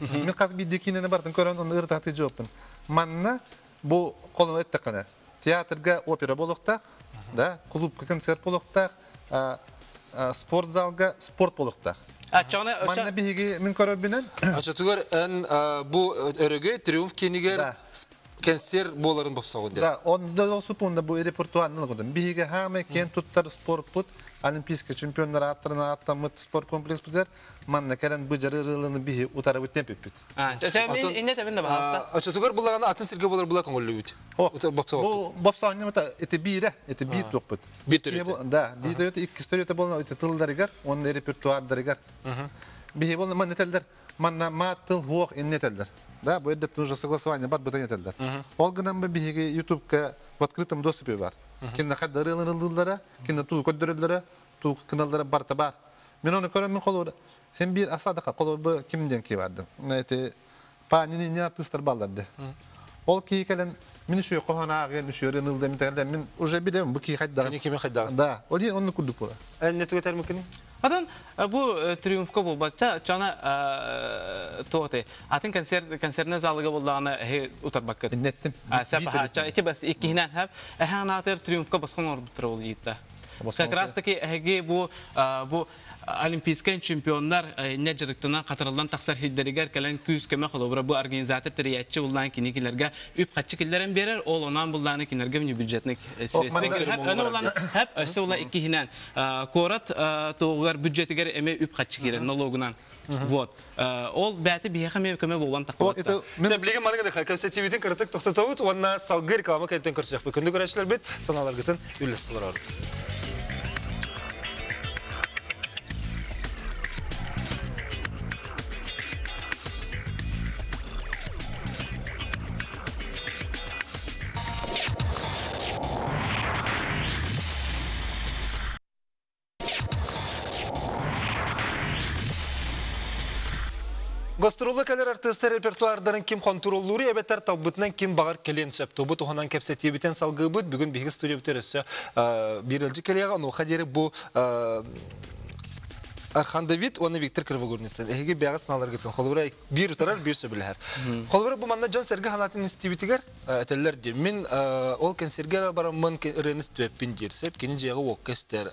Мен каз бидде кинене бардым көрөн оны ыртаты жооппун. Манна бу колун эттекана. Театрга опера болуктак, да, клубка концерт болуктак, спорт залга спорт болуктак. А чана Манна биги мен көрөбүнөн. Ача тугар эн бу өрөгө триумф кинигер концерт боларын бопсагын Да, он да супунда бу репертуарны гыдым. Биги хаме кен туттар спорт пут, олимпийский чемпиондар аттырына аттамыт спорт комплекс бузар. Манна керен бу жарырылыны биги утара бүттен пеппит. А, чача мен инне табен да баста. Тугар булагана атын сирге болар булак оңолу бит. Бопсагын. Бу бопсагын мата эти бире, эти бит. Бит. Да, бит икки эти тылдарыгар, он манна телдер, манна матыл. Да, бу эдет нужно согласование бар бутан етелдер. Ол гынан в открытом доступе бар. Кинна каддарылырылдылара, кинна туу көддөрөлдөрө, туу каналдары бар та бар. Мен оны көрөм мен колор. Hem bir asadıqa kolor bu kimden ki vardı. Neyse pa nini ni artistler ballardı. Ol ki kelen min şu kohana ağır min şu renilde min telde min uje bidem bu ki hadda. Ni kimi hadda. Da. Oli tugeter mümkün? Адан бу триумфка бул бача чана тоте. Атын концерт концертне залыга булдагына хе утарбакка. Неттим. А сапа хача ити бас икки хинан хап. Эханатер триумфка баскан орбитр ул йитта. Как раз таки эге бу бу олимпийский чемпиондар не жырыктына катырылдан таксар хиддеригер келен күз кеме кылыбыра бу организатор тириятчы булдан киникилерге үп катчы киллерен берер ол онан корат үп катчы кирен налогунан Вот. Ол бәті бияқы мен көме болған тақпалатты. Сен билеген маны да конститутивитин кыртык токтотобут, онна салгы реклама кайттен көрсөк. Күндү көрәчләр бит, саналар. Гастролы кәлер артистер репертуардарын ким контроллуры әбәттер талбытынан ким бағар келен сөп. Тобы туғанан кәпсәтие бітен салғы бұд. Бүгін бігі студия бітересі бірілді келеға. Оға дері бұл Архан Давид, оны Виктор Кривогорницын. Эге бәғі сыналар кеткен. Қолыбыра бір тұрар, бір сөбілер. Қолыбыра бұл манда Джон Серге ханатын институтигер әтелер де. Мен ол консергер барам мен ренес төппін дерсеп, кені жағы оқ кәстер.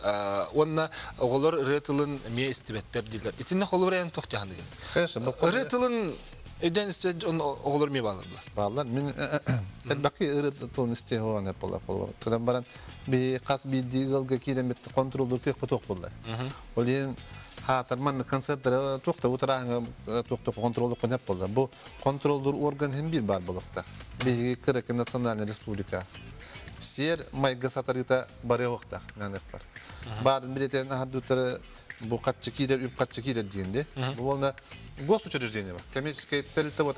Онна оғылар ретылын ме істебеттер дейлер. Итінне қолыбыра ян тоқ жағанды келі. Ретылын on oğulur mi bağlarlar? Bağlar. Min elbaki ırıtılın isteye olan hep ola kolor. Kıran baran bir kas bir diğilga kiden bitti kontrolür kek patok bulay. Utarağına tokta kontrolü hep bulay. Bu kontrolür organ hem bir bar bulukta. Bir kırık nasyonal respublika. Siyer mayga satarita bare okta. Yani var. Bardın bileten hadutarı bu katçı kider, üp katçı kider diyende. Bu olna госучреждение бар. Коммерческая телта вот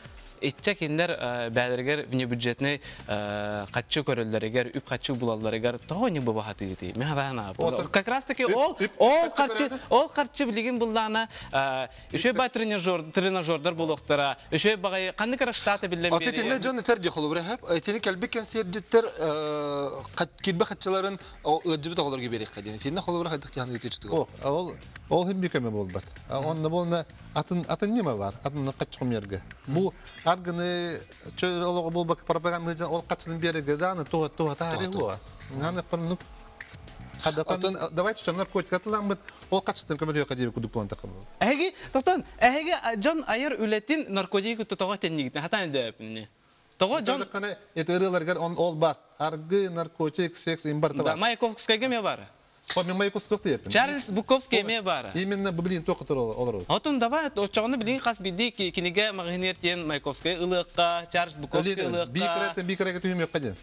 Итче киндер бәдергер вне бюджетный қатчы көрөлдерегер, үп қатчы булалларыгер тоғы не бұба хаты гити. Мен. Отыр. Как раз таки ол ол қатчы ол қатчы билигин буллана үшө бай тренажер тренажердар болуқтара, үшө багай кандай кара штаты билен Отетинне жон терди холубра хап. Этини келбек кен сердиттер кирбе хатчыларын ыджыбы тоголорга берек кадин. Ол ол хим бикеме болбат. Онда болна атын атын неме бар? Атын качкым ерге. Бу аргыны чөөлөгө болбак пропаганда жан ол качылын береге да аны туга туга тари бу. Наны пырнук Хадатан давайте что наркотик атыламбыт ол качтын көмөлгө кадир кудуп болон такым. Әһеге, тоқтан, әһеге Джон Айыр үлетін наркотик тотоға теннигитне хатан дөпне. Того Жон эти рыларга он ол бар. Аргы наркотик секс имбар да бар. Маяковскийге ме бар. По мен Маяковский деп. Чарльз Буковский ме бар. Именно токотор олор. Отун давай очоғны билин қас биди ки кинеге магнетен Маяковский ылыққа, Чарльз Буковский. Бикрет бикрет түймөк кадин.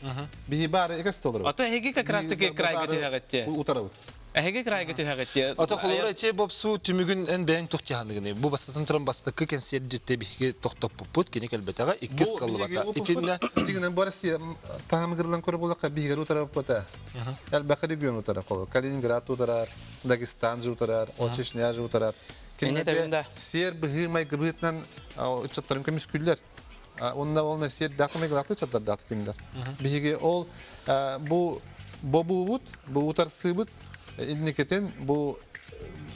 Би бар эке столор. Ото әһеге как раз таки. Утарабыт. Әһеге крайга. Ата түмүгүн эн. Бу бастатын туран кен тохтоп кене келбетага. Итинне Тигинен көрө бигер утарап утарап кол. Калининград утарар, Дагестан утарар, Чечня утарар. Сер май гыбытнан чаттарын. Онда чаттар ол бу бобуут, бу утар сыбыт иннекетен бу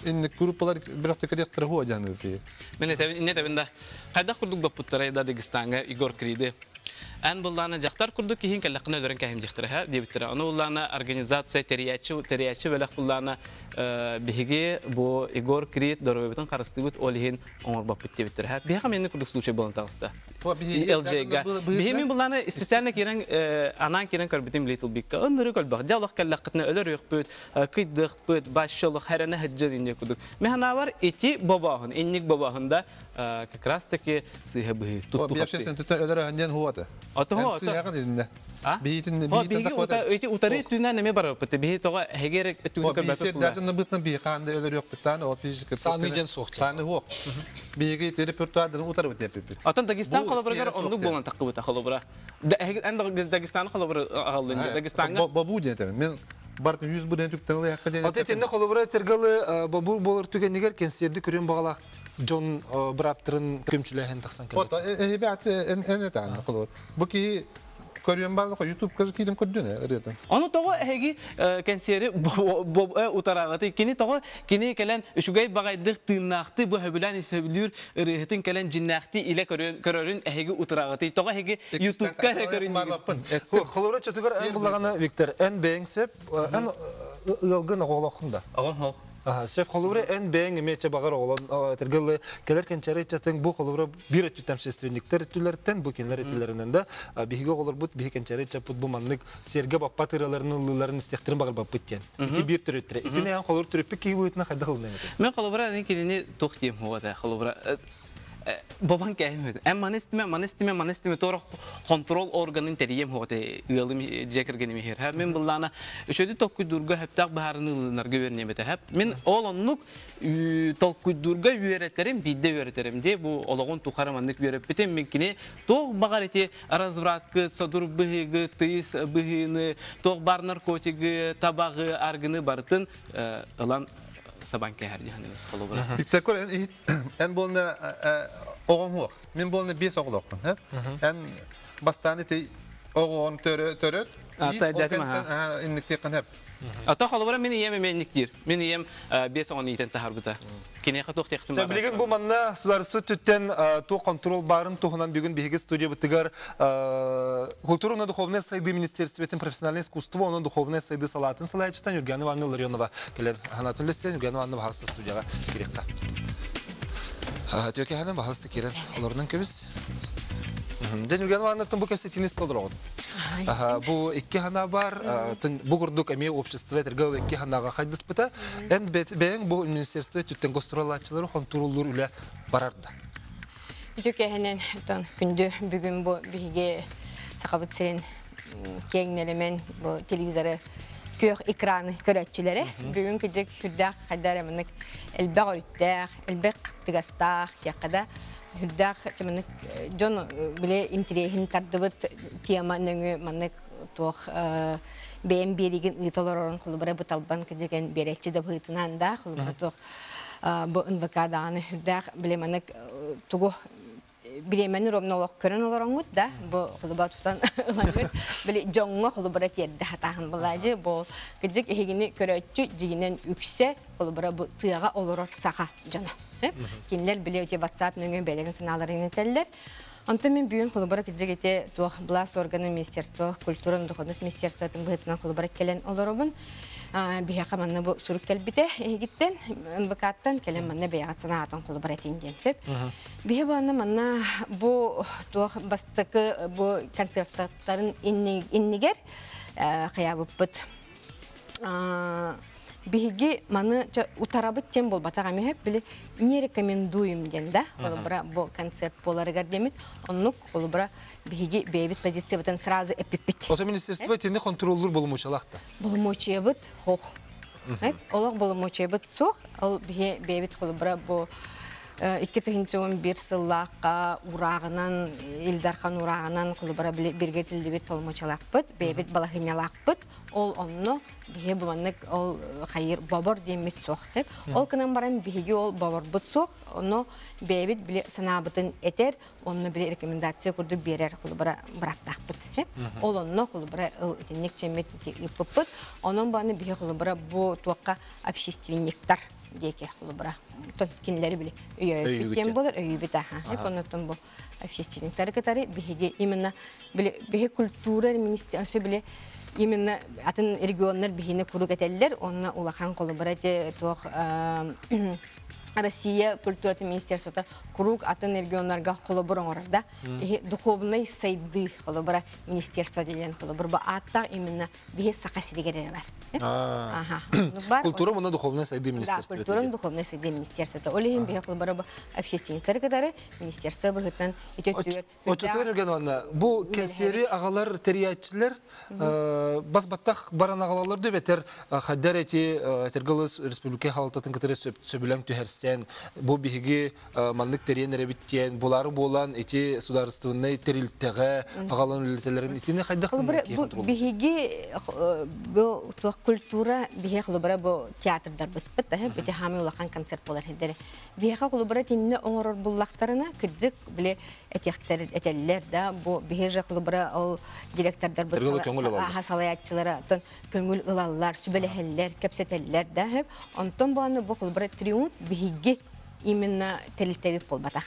иннек группалар бирок текеректер хуа жаны би. Мен табин не табында. Кайда курдук допуттара да Дагестанга Игор Криде. Ан булланы жактар курдук кихин каллакны өдөрөн кахим дихтера дебиттер. Аны булланы организация териячы териячы белак булланы биһиге бу Игор Крид дөрөбөтөн карыстыбыт олихин оңор бапыт дебиттер. Биһа менин курдук случай болон тагыста. Мен булланы специально кирен анан кирен көрбүтүм Little Big-ка. Өндөрү көлбак. Жалык каллакны өлөр юкпыт, кыйдык пыт, башчылык харана хаджы динде кудук. Механа бар эти бабаһын, энник бабаһында как раз таки сыһыбы О, тутту. обществен түтөн өлөр ханден хуата. Ото хо, ото. Сыягын идинде. А? Бейтин О, бейтин биһиги ута эти утары түнә неме бар бит. Биһи тога хегер түнә О, көлбәк. бисе датын бытны би ханды өлөр yok биттан ол физик. Саны ден соқ. Саны хуак. Биге репертуардын утар бит деп бит. Атан Дагестан Ондук соқты. болан хегер анда Дагестан колобра алды. Дагестанга Бабу дете. Мен бартын 100 буден түктен лая каден. Отетинне холубра тергалы бабу болор түгенигер кен серди көрөн багалак Джон Браптырын таксан келет. Ото эбят эн эн этан кылыр. Бу ки көрүн балык YouTube кыз кидин көддүнө ретен. Оны тога хеги кенсери утарагаты кини тога кини келен үшүгай багайдык тыыннаакты бу хөбүлән исәбилүр рехетин келен жиннаакты иле көрөрүн хеги утарагаты тога хеги YouTube-ка көрөн. Холубра чөтүгөр эн булагана Виктор эн бэңсеп эн ылгын оголохунда. Агон сеп холубра эн бэң эмече багар оголон тергалы келер кенчери чатын бу холубра бир түтәмшественниктер түләртен бу кинлер этиләреннән да биһиге олар бут биһи кенчери чапут бу маннык серге баппа тыраларын лыларын истехтерин багар баппыттен. Ити бир төрөттер. Итине ян холур төрөппе ки буйтна хадда холнан. Мен колобра ни кини тохтим хуата колобра. Бабан кәймәд. Әм манестиме, манестиме, манестиме тора контрол органын терием хуата ылым жекергени мехер. Һәм мен буллана өшөдү токкуйдурга хәптак баһарын ылынар гөверне бете. Һәп мен ол оннук токкуйдурга үйрәтерем, бидде үйрәтерем де бу ологон тухарамандык үйрәп бетем мен кини тог багар эти развратка, содур быгы, тыйс быгыны, тог бар наркотиги, табагы, аргыны бартын ылан сабан кәһәр яһаны колобра. Биттекор эн эн болна огон хуак. Мен болна бес оглокмун, ха? Эн бастаны те огон төрө төрөт. А, та дәтим, ага. А, инникте канап. Ата холобра мен ием мен никтир. Мен ием бес он итен тахарбыта. Кине хатох тектим. Сөбілеген бұл манна суларысы түттен ту контрол барын тухынан бүгін биһиге студия бытыгар культурно духовное сайды министерствотен профессиональное искусство оның духовное сайды салатын салайчытан Юрген Ивановна Ларионова келен ханатын лестен Юрген Ивановна бағалысты студияға керекқа. Төке ханым бағалысты керен оларының көбіз. Ден Юрген Ивановна бұл көстетіні столдыр оғын. Аха, бу икки хана бар, тын бу курдук эми общество тергал икки ханага хайдыспыта. Эн бет- бэң бу министерство түттен гостролачылары контроллор үле барарда. Бүтүк эхенен тон күндү бүгүн бу биге сакабыт сен кеңнеремен бу телевизоры көх экраны көрөтчүләре бүгүн кидек хүрдәк хәдәре мынык элбәг өттәк элбәг кыгастак якада хүрдәк чымынык жон биле интерехин тардыбыт тема нөңү мынык тох бэм бериген ыталорон кулбара буталбан кидеген беречи да. Бытынан да кулбара бу биле мынык тугу билемени ромнолок көрөн олороңут да бу хулуба тутан ылаңыр били жоңго хулубара тиерде хатахан булажы бу кыжык эхигини үксе биле өте whatsapp нөңө белеген саналарын ителлер Анта мен бүгін ете туақ блас органы министерство, культура духовность келен оларыбын. Бияқа манна бұл сүрік кәлбіте егіттен, НБК-тан келен манна бияға цана атын құлыбара етейін демсеп. Бия бағана манна бұл туақ бастықы бұл концерттарын иннигер бұд. Биһиги маны утарабыт тем бол батага мехеп биле не рекомендуем ден да? Олбра бо концерт боларыгар демит оннук олбра биһиги бебит позиция бутан сразу эпипит Ото министерство тени контроллор болмучалакта. болмочебыт хох. Олог болмочебыт сох ол бихе бебит олбра бо икки тыгынчы он бир сыллаакка ураагынан илдархан ураагынан кулубара бирге тилдибит толмочалакпыт бебит балахыналакпыт ол онно бихе буманнык ол хайыр бабор демит сох деп. Ол кынан баран биһиги ол бабор бут сох оно бебит биле санаабытын этер онно биле рекомендация курду берер кулубара бырактакпыт ол онно кулубара ыл итинник чемет иппыппыт онон баны биһе кулубара бу туакка общественниктар деке кулубара тон кинлери биле болар өйүбүт аха. Хеп онотон бу катары именно биле биһе культура министерство биле именно атын регионнар биһине курук этеллер онна улахан колубара те туох Россия культура министерството круг атын регионнарга колобор оңорда духовный сайды колобора министерство деген колобор ба. Атта именно бар. Ага. Ну, бар, Культура мына духовная сайды Да, министерство. культура духовный сайды министерство. Олеген бие колобора ба общественниктер кадары министерство итөттүгөр. Очотор Евгеньевна, бу кесери агалар териятчылар бас баттах баран агалар дөбетер хаддар эти тергылыс республика халататын кытыры сөбүләң түһәрсен бу биһиги маннык терен ребиттен булары болан эти сударственный терилтеге агалан үлетелерин итине хайдах Колобора бу биһиги бу туак культура бу театрдар хами улахан концерт болар хедере. Бие колобора тинне оңорор буллактарына кыджык биле этехтер этеллер да бу же ол директордар көңүл тон ылаллар, сүбелехеллер, кепсетеллер да хеп. Онтон бу триумф биһиги именно терилтебип болбатах.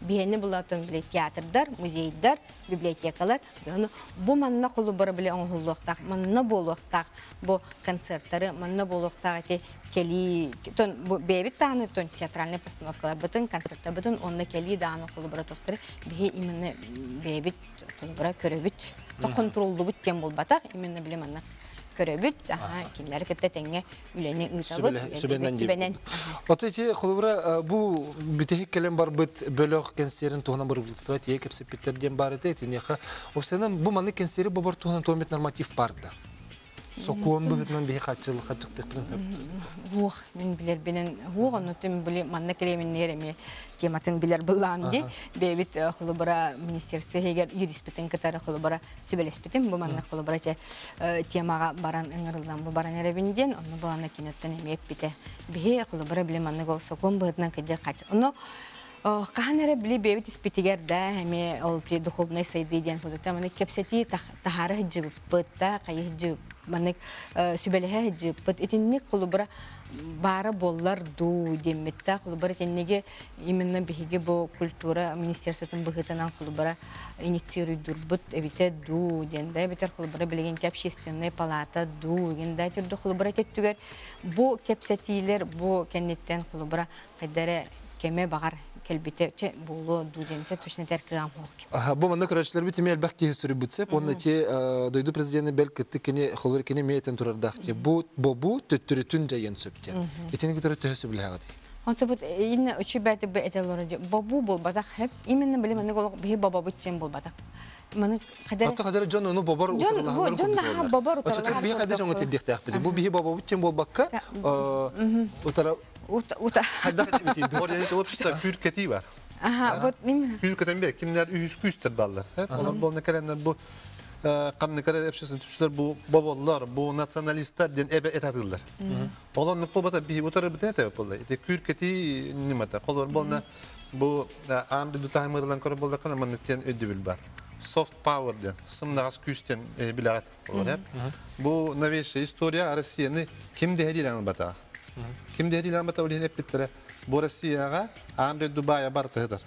Бияне булатын биле театрдар, музейдар, библиотекалар. Яны бу манна кулу бары биле оңгулуктак, манна болуктак, бу концерттары, манна болуктак эти кели, тон бу бебит таны тон театральный постановкалар, бутын концерттар, бутын онна кели даны кулу бары токтары, бие именно бебит кулу бары көрөбүт, то контролду бут тем болбатак, именно биле манна көрөбүт, аха, кинлер кетте теңге үлени ытабыт, Сөбенен сүбенен. Вот эти холовра бу битехи келем бар бит бөлөк кенсерин тугана бар булстыва тие кепсе питерден бар эте тинеха. Осенен бу маны кенсери бобор тугана томет норматив барда. Сокуон быгытнан бихи хатчыл хатчыктык билен Ух, мен билер бенен ух, оны тем биле манна келемен нереме тематын билер булам ди. Бебит хулубара министерство хегер юриспетен катары хулубара сүбелеспетен бу манна хулубара че темага баран ыңырылдан бу баран эребинден, оны булана кинеттен эмеп бите. Бихе хулубара биле манна гол сокун быгытнан кеже кач. Оны Каханере били бебит испитигер да хеме ол при духовной сайды ден худута маны кепсети тахары хиджиб пытта кайы хиджиб маны сүбелеhe хиджиб пыт. Итинни кулубара бары боллар ду демметта кулубара теннеге именно биһиге бу культура министерствотун быгытынан кулубара инициируй дурбут эбите ду денда битер кулубара билеген общественная палата ду генда түрдү кулубара теттүгер бу кепсетилер бу кеннеттен кулубара кайдаре кеме багар келбите че булу дуженче точно теркигам хок. Аха, Бу манда көрәчләр бит имел бәк киһи сүрүп бүтсәп, онда те дойду президенты бел китте кене холыр кене мейтен турардак те. Бу бу бу төттүрүтүн жайын сөптен. Этени гитара төһөсү биләгәди. Онто бут инне үчү бәте бе этелор бабу бол бадак хеп именно биле мене гол бихи баба бол бадак. Маны кадер Ата кадәр Джон уну бабар бу- Джон наһа бабар бихи кадәр жоңа курдук. тиддек тәк бит. Бу бихи баба бутчен бол бакка. Утара Oriental opçista hürketiver. Aha, bu değil mi? Hürketen bir kimler ühüskü üstel ballar. Hep olan bu nekelenler bu e, qannikara hepsini tüpçüler bu babalar, bu nasyonalistler diyen ebe etadırlar. Olan bu bata bir otarı bir tane yapıldı. İşte kürketi nimata. Kolon bolna bu e, andı dutahmırdan kora bolda kana manıkten ödül var. Soft power diyen, sımnağız küsten e, bilagat olan hep. Bu navişe historia Rusya'nı kim dehediyle anı batağı. Kim de hediye bata olin hep bittire. Bu Rusya'ga andı Dubai'ye bartıdır.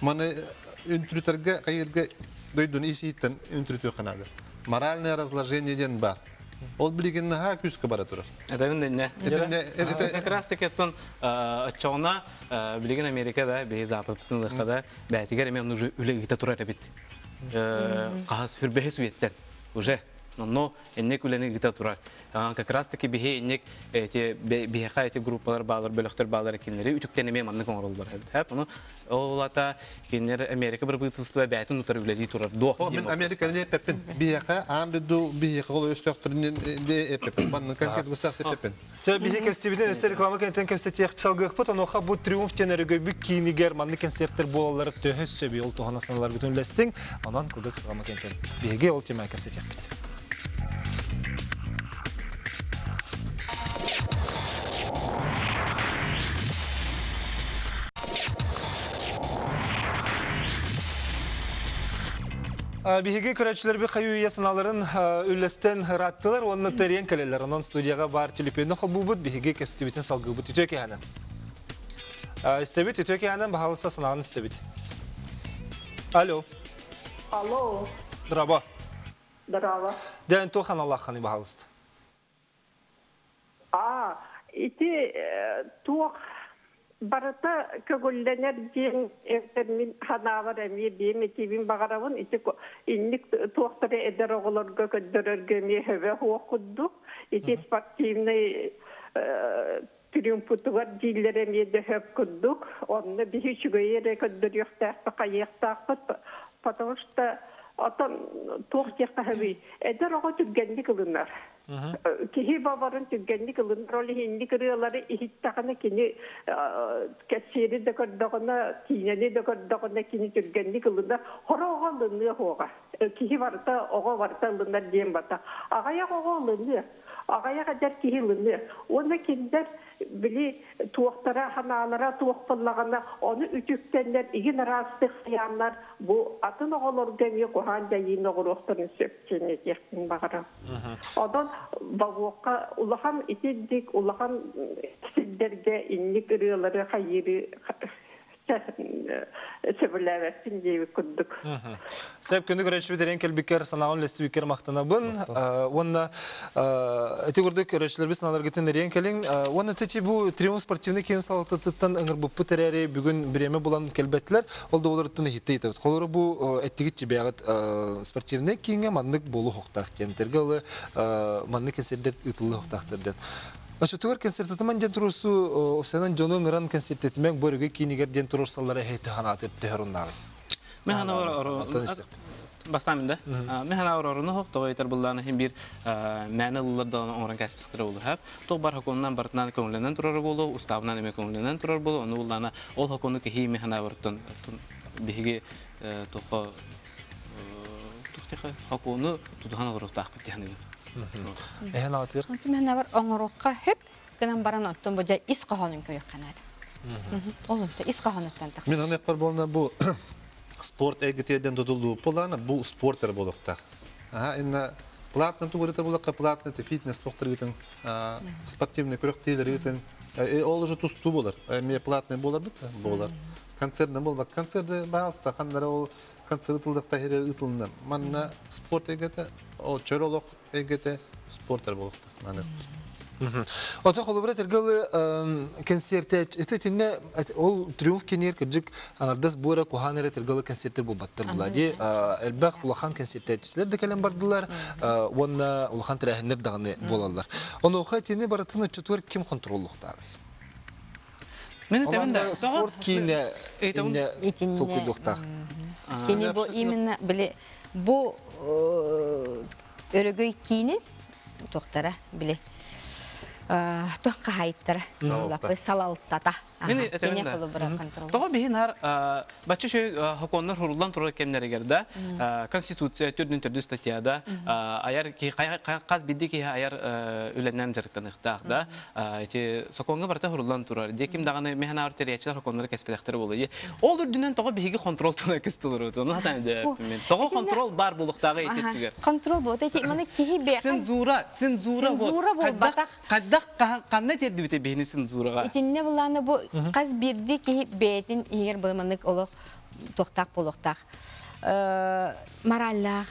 Маны үнтрүтәргә кайырга дойдун иситтен үнтрүтү канады. Моральное разложениеден бар. Ол билигенне ха күскә бара турар. Это не. Это как раз таки тон отчона билеген Америкада бе западтын лыхада бәтигер мен уже үлегите турар бит. Кахас хүрбеһе суеттен. Уже но эннек үлени гите турар. Как раз таки бихе эннек эти бихе эти группалар балар бөлөктөр балар кинleri үтүктенеме манны коңролдар. Хәп аны олата кинер Америка бер бытыства бәтин утар үледи турар. До. О, мен Америка не пепен. Бияка анды ду бияка гол өстөктөрүнөн де пепен. Банны конкрет густасы пепен. Сәб бихи кәстебиден эсер реклама кентен кәстетиях псалгых пот, оноха бу триумф тенерге бик кинигер манны концерттер болалар төһөс сөби ол туханасыналар бүтүнләстең. Анан кылгыс реклама кентен. Биге ол тема кәстетиях бит. Биһиги көрәчләр би хаю ясыналарын үлләстен раттылар, онны терен келеләр. Онан студияга бар телефонны хабубут биһиги кәстебитен салгыбыт үтөке ханан. Истебит үтөке ханан баһалыса сынагын истебит. Алло, Алло, драба. Дән тохан Аллах баһалыста. А, ити туох барата көгөлленер ден эртермин ханавар эми биэми тибин багарабын ити инник туохтары эдер оголорго көддөрөргө ми хөбө хуокуддук ити спортивный триумфутугар диллере ми дөһөп куддук онны бихи чүгөйере көддөрүөхтаахпы кайыахтаахпыт потому что отон туох тиэхта хөбүй эдер ого түггенник ылынар. Киһи бабарын түггенни кылын роли хинни кырыалары ихиттахана кини кәсири да көрдөгөна кинени да көрдөгөна кини түггенни кылында хорого лынны хога киһи барта ого барта лындар диен бата. Агая ого лынны агая кадар киһи лынны оны киндер били туохтара ханаалара туохпаллагана оны үтүктеннер игин растык сыяннар бу атын оголорга ми кухан жайын огуруохтарын сөпчене тиехтин багара Одан бавуаққа улахан итиддик, улахан сиддерге инник ырыалары хайыры сөбіләвәсін дейі күддік. Сәп көндү көрәчләр битерен келбикер санагын лести бикер мактанабын. Онна эти гурды көрәчләр бис налар гитен рен келин. Онна течи бу триумф спортивный кен салаттыттан ыңгыр бу путерәре бүгүн биреме булан келбетлер. Ол да олар туны хитте итеп. Колору бу эттигит жибягат спортивный кенге мандык болу хоктак тентерге олы мандык кенсердер ытылы хоктактырдан. Ачы тугар концерт таман ден турусу сенен жону ңыран концерт этмек бөрүгө кинигер ден турусаллары хейте ханатып дехруннагы. Мен ана ор бастамын да. Мен ана ор орны хок тойтар булланы хим бир мәне лылдан орын кәсиптер булды һәп. То бар хоконнан бартынан көңленнән турар булды, уставынан эме көңленнән турар булды. Аны булланы ол хоконны ки хим хана бартын биге тохо тухтыха хоконны тудхан орын тахып тяны. Эһен атыр. Мен бар оңорукка хеп гынан баран оттон божа ис каханын көрөк канат. Олым да ис так. Мен аны бар болна бу спорт эгетеден додулу полана бу спортер болукта. Ага, инна платно тугурата булакка платно те фитнес доктор гитен, спортивный көрөктейлер гитен. Э ол уже тусту болар. Ме платный болар бит, болар. Концертный болба, концертте баалста кандара ол концерт ытылдыкта хере ытылында. Манна спорт эгете, ол чөрөлөк эгете спортер болукта. Маны. Ота холобра тергалы концерт это тинне ол триумф кенер кыржык анардас бура куханера тергалы концерттер булбаттар булади элбах улахан концерттер де келен бардылар онна улахан тирәһеннер даганы болалар. Оны оха тинне баратыны четвер ким контроллуктагы. Мен этебен да спорт инне Итинне. токуйлуктак. Кені бу именно бу өрөгөй кийини тохтара биле тохка хайттара Салалта. Мен этебен кене да. колу бара контрол Тоға бейін ар, бачы шөй хурулдан кемнерегерда, конституция түрдін түрді статьяда, аяр ки аяр эти соконга барта хурулдан турар. Деким механа. Ол туна. Оны хатан мен. Тоға контрол бар болуқтағы ететтігер. контрол бу. Эти мана кихи бе Цензура, итинне буланы бу каз бирди кихи бетин игер булманык олох тохтак болохтак моральлах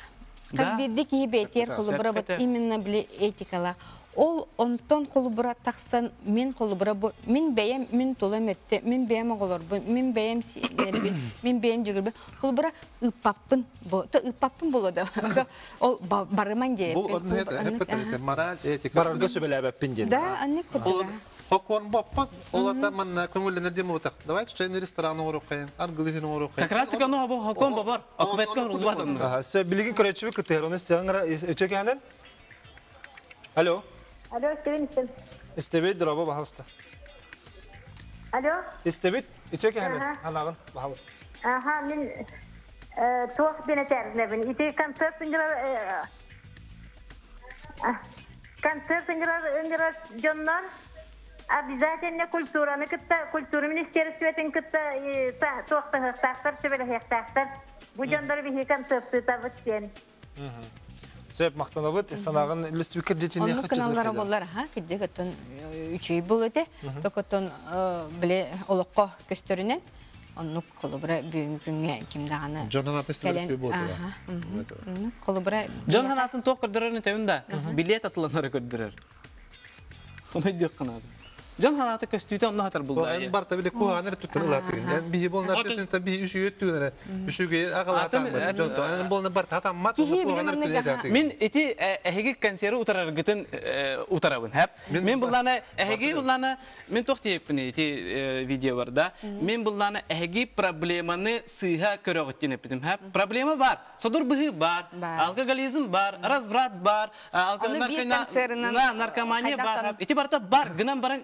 Да. каз бирди кихи бетер Это колубра вот именно биле этикала. Ол онтон колубра таксан мен колубра бу мен бәям мен тула метте мен бәям оголор бу мен бәям силерби мен бәям жүгүрбү колубра ыппаппын бу то ыппаппын болоду. Ол ба- барыман Бұл ага. это мораль, этика. Барарга сөбеләбәппин ден. да анник хокон баппат, ол ата манна көңүллене дем утак. Давайте чайны ресторан ору кайын, аргылысын ору кайын. Как раз таки оно або хокон бабар, акыбетке хурулбат онны. Ага, сө билигин көрөчүбү кытыр, оны стегаңра өтөкәнен. Алло, Алло, Стивен, Стивен. истебет дроба бахалста. Алло, Истебет өтөкәнен, Ага. анагын бахалста. ага, мен э, туақ бені тәрінебін. Ите концерт үңгірар, концерт үңгірар, үңгірар жоннан, обязательно культураны кытта, культура министерстветін кытта туақты хықтақтар, сөбелі хықтақтар. Бұ жондар бихи концерты табыт сен. Сөп мактанабыт, санагын листбикер жетине Онны каналлары болар, ха, кидде көтөн үчөй бул өте. Токотон биле олоққа көстөрүнен онну колубра бүгүнгө кимдаганы. Жонан аты силер Кэлен- сүй болды. Аха, мгм. Онну колубра Жон ханатын тоқ көрдірерін тәуінде, билет атыланары көрдірер. Оны бол нәрсесин та бихи үшү өттүгүнөр. Үшүгө агал атам. Жон то эн бол бар татам мат куханер туттан Мен эти әһеге консерві утарар гытын утарабын, хәп. Мен булланы әһеге булланы мен тоқ тиеппін эти видео бар да. Мен булланы әһеге проблеманы сыйга көрөгөттен эппитим, хәп. Проблема бар. Содур быһы бар, алкоголизм бар, разврат бар, концертынан наркомания бар. Эти барта бар, гынан баран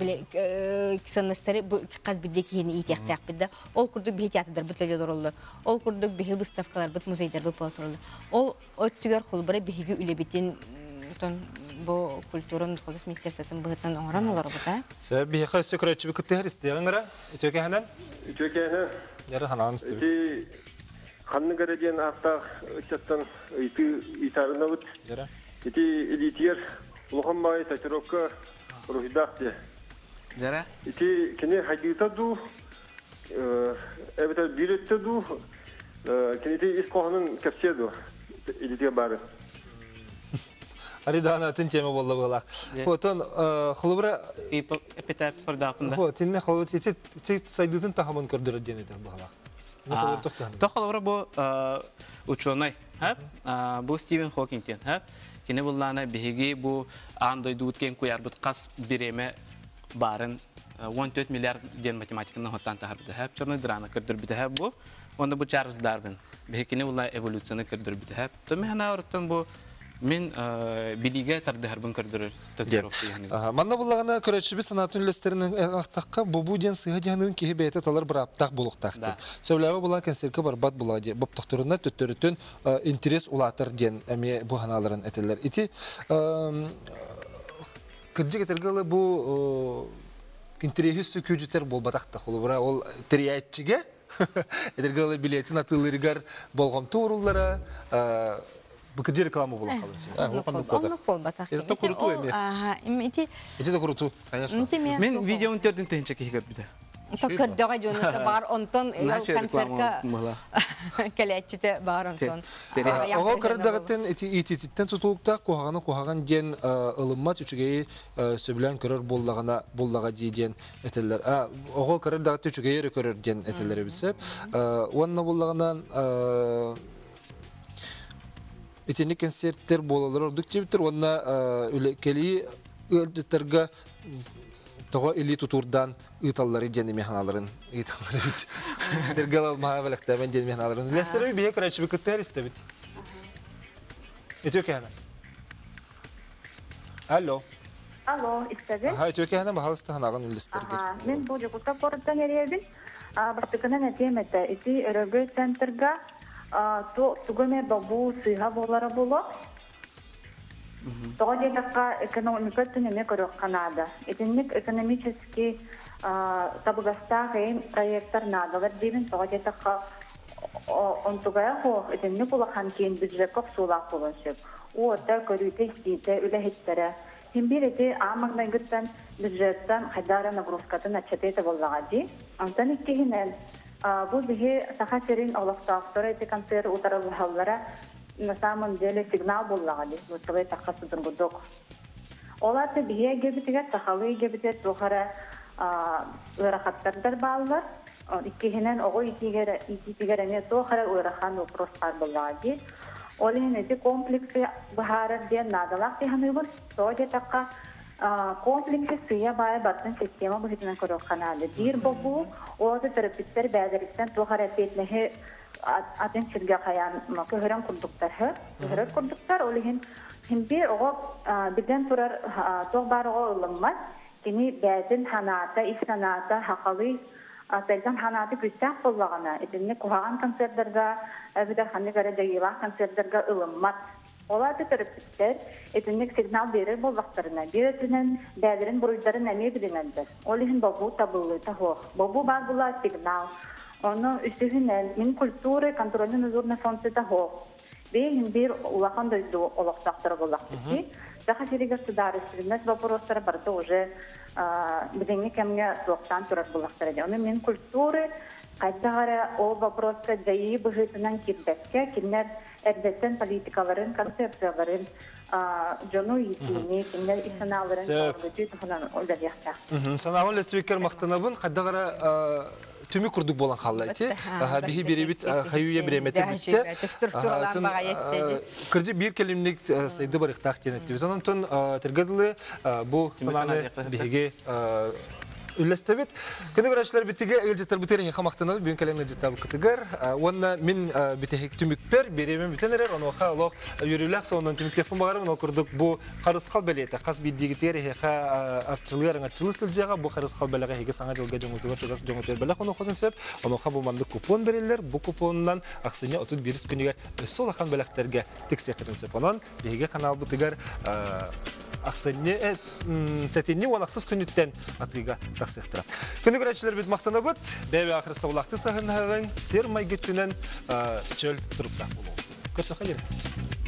биле ценностары бу каз бирди кихини итяктак бидда. Ол курдук биһи театрдар бүтлеле дороллар. Ол курдук биһи выставкалар бит музейдар бит болторлар. Ол өттүгөр холубара биһиги үлебитин тон бу культураны духовность министерствотун быһыттан оңоран олар бута. Сөп бихер сөкөрөчүбү кытыр стегаңра өтөкәнен. Үтөкәне Яра ханагын истебет. ити ханны гәрәдән ахта чаттан ити итарына бит. Яра. Ити элитер улхамбай татировка рухидахте. Жара. Ити кене хадита ду э эбета биретте ду кене ити искоханын кепседу элитер бары. Аридана тин тема болла була. Хотон хлубра эпитап фордакында. Хо, тинне хо тит тит сайдытын тахамын көрдөрөр денедер була. Тохолора бу ученый, хәп? Бу Стивен Хокингтен, хәп? Кине булланы биһиги бу андой дуткен куяр бут кас биреме барын 14 миллиард ден математиканы хоттан тахарбыды, хәп? Чорны драна көрдөр бите, хәп бу. Онда бу. Биһи кине булла эволюцияны көрдөр бите, хәп? То механа орыттан бу мен билиге тардыһарбын көрдөрөр татуировка яны. Ага, манна буллагана көрөчүбү санатын үлестеринин ахтакка бу ден сыга жанын киһи бейте талар бир аптак булуктакты. Сөйләбе була концертка бар бат була ди. Бап тохторына төттөрүтөн интерес улатыр ден эми бу ханаларын этелер. Ити сөкүүжүтер болбатакта холубура ол эдергалы билетин атылырыгар болгом реклама Оннук болбатак. Это куруту. Ага, куруту Инте мен биде. Токкөрдөгө жонута бар онтон концертка мыла. келечите бар онтон. Ого кырдагытын эти итититтен тутулукта кухаганы кухаган ден ылыммат үчүгей сөбүлөн көрөр боллагана боллага дийден этелер. Ого кырдагыты үчүгей көрөр ден этелер билсеп, онна боллаганан итини концерттер болалар ордук жебитер онна үлекели ылжыттарга или тутурдан ыталлары дени механаларын маавалакта мен дени механаларын. Этөке хана. Алло. Алло, ханаган үлестерге. Ага, мен бу жокута порттан эребин. А бартыкынан этемете, ити өрөгө центрга а то тугаме бабу сыйга болара боло. Того дедакка экономика төнеме көрөк канада. Этинник экономический табыгастагы проекттар надалар дебин того дедакка он тугая хо этинник улахан кийин бюджетка суулак болон сөп. О та көрүтө истите үлехеттере. Хим бирити амагна гыттан бюджеттан хайдара нагрузкатын ачатете боллагади. Эти концерт утарылыхаллара на самом деле сигнал боллагади. Вот тавай тахасы дургудок. Оларды бие гебитиге сахалы гебите тухара ырахаттардар баалар. Иккихинен ого итигере итигерене тухара ырахан вопростар боллагади. Олин эти комплексы бахарар ден надалак тиханыбыз. Тоде такка комплексы сыя бая бартын система бухитинен көрөкханады. Дир бобу, оды терапевттер бәдеріктен тухара петнеhe атын сирге каян көһөрөн курдуктар көһөрөр курдуктар ол хин хин бир ого биден турар тог бар ого ылыммат кини бәдин ханата ис ханата хакалы Ателден ханаты күстәк боллагана, эдинне кухаган концерттерга, әбидә ханны гәрә дәгыла концерттерга ылыммат. Олар да эдинник сигнал берер боллактарына, биретинен бәдерин буруйдарын әме биленгәндер. Ол ихин бабу табылы тахо. Бабу бар сигнал. Оны үстігінен мен контрольный надзорный фонды тахо. Бейін бір улахан дойду олақтақтары болақты. Заха сирі государственность вопростары барды уже кемге соқтан тұрар болақтары. Оны ол вопроска жайы бұғытынан кирбәтке, кинер әрдеттен политикаларын, концепцияларын, жону етіне, исаналарын, яқта. Санағын мақтанабын, түмі күрдік болан қалла әте. Бихи беребит хайуя береметі бітті. Кірді бір келімнік сайды бар иқтақ тенетті. Сонан түн тергадылы бұл сананы бихиге үлләстәбет. Көне көрәчләр битеге илҗеттә бу кытыгар. Онна мин битеге түмүкпер береме оны ол күрдек бу карыс кал белете. Ха аңа сылҗага бу карыс кал белеге. Оны манды купон берелер. Бу купоннан аксыня 31 күнегә сол ахан беләктерге тиксе кытын сеп. Онан биге канал бутыгар ақсанне сәтенне он ақсыз күніттен атыға тақсықтыра. Күні көрәтшілер бет мақтана бұд, бәбе ақырыста олақты сағын сер майгеттінен чөл тұрыпта болу. Көрсі қайыр.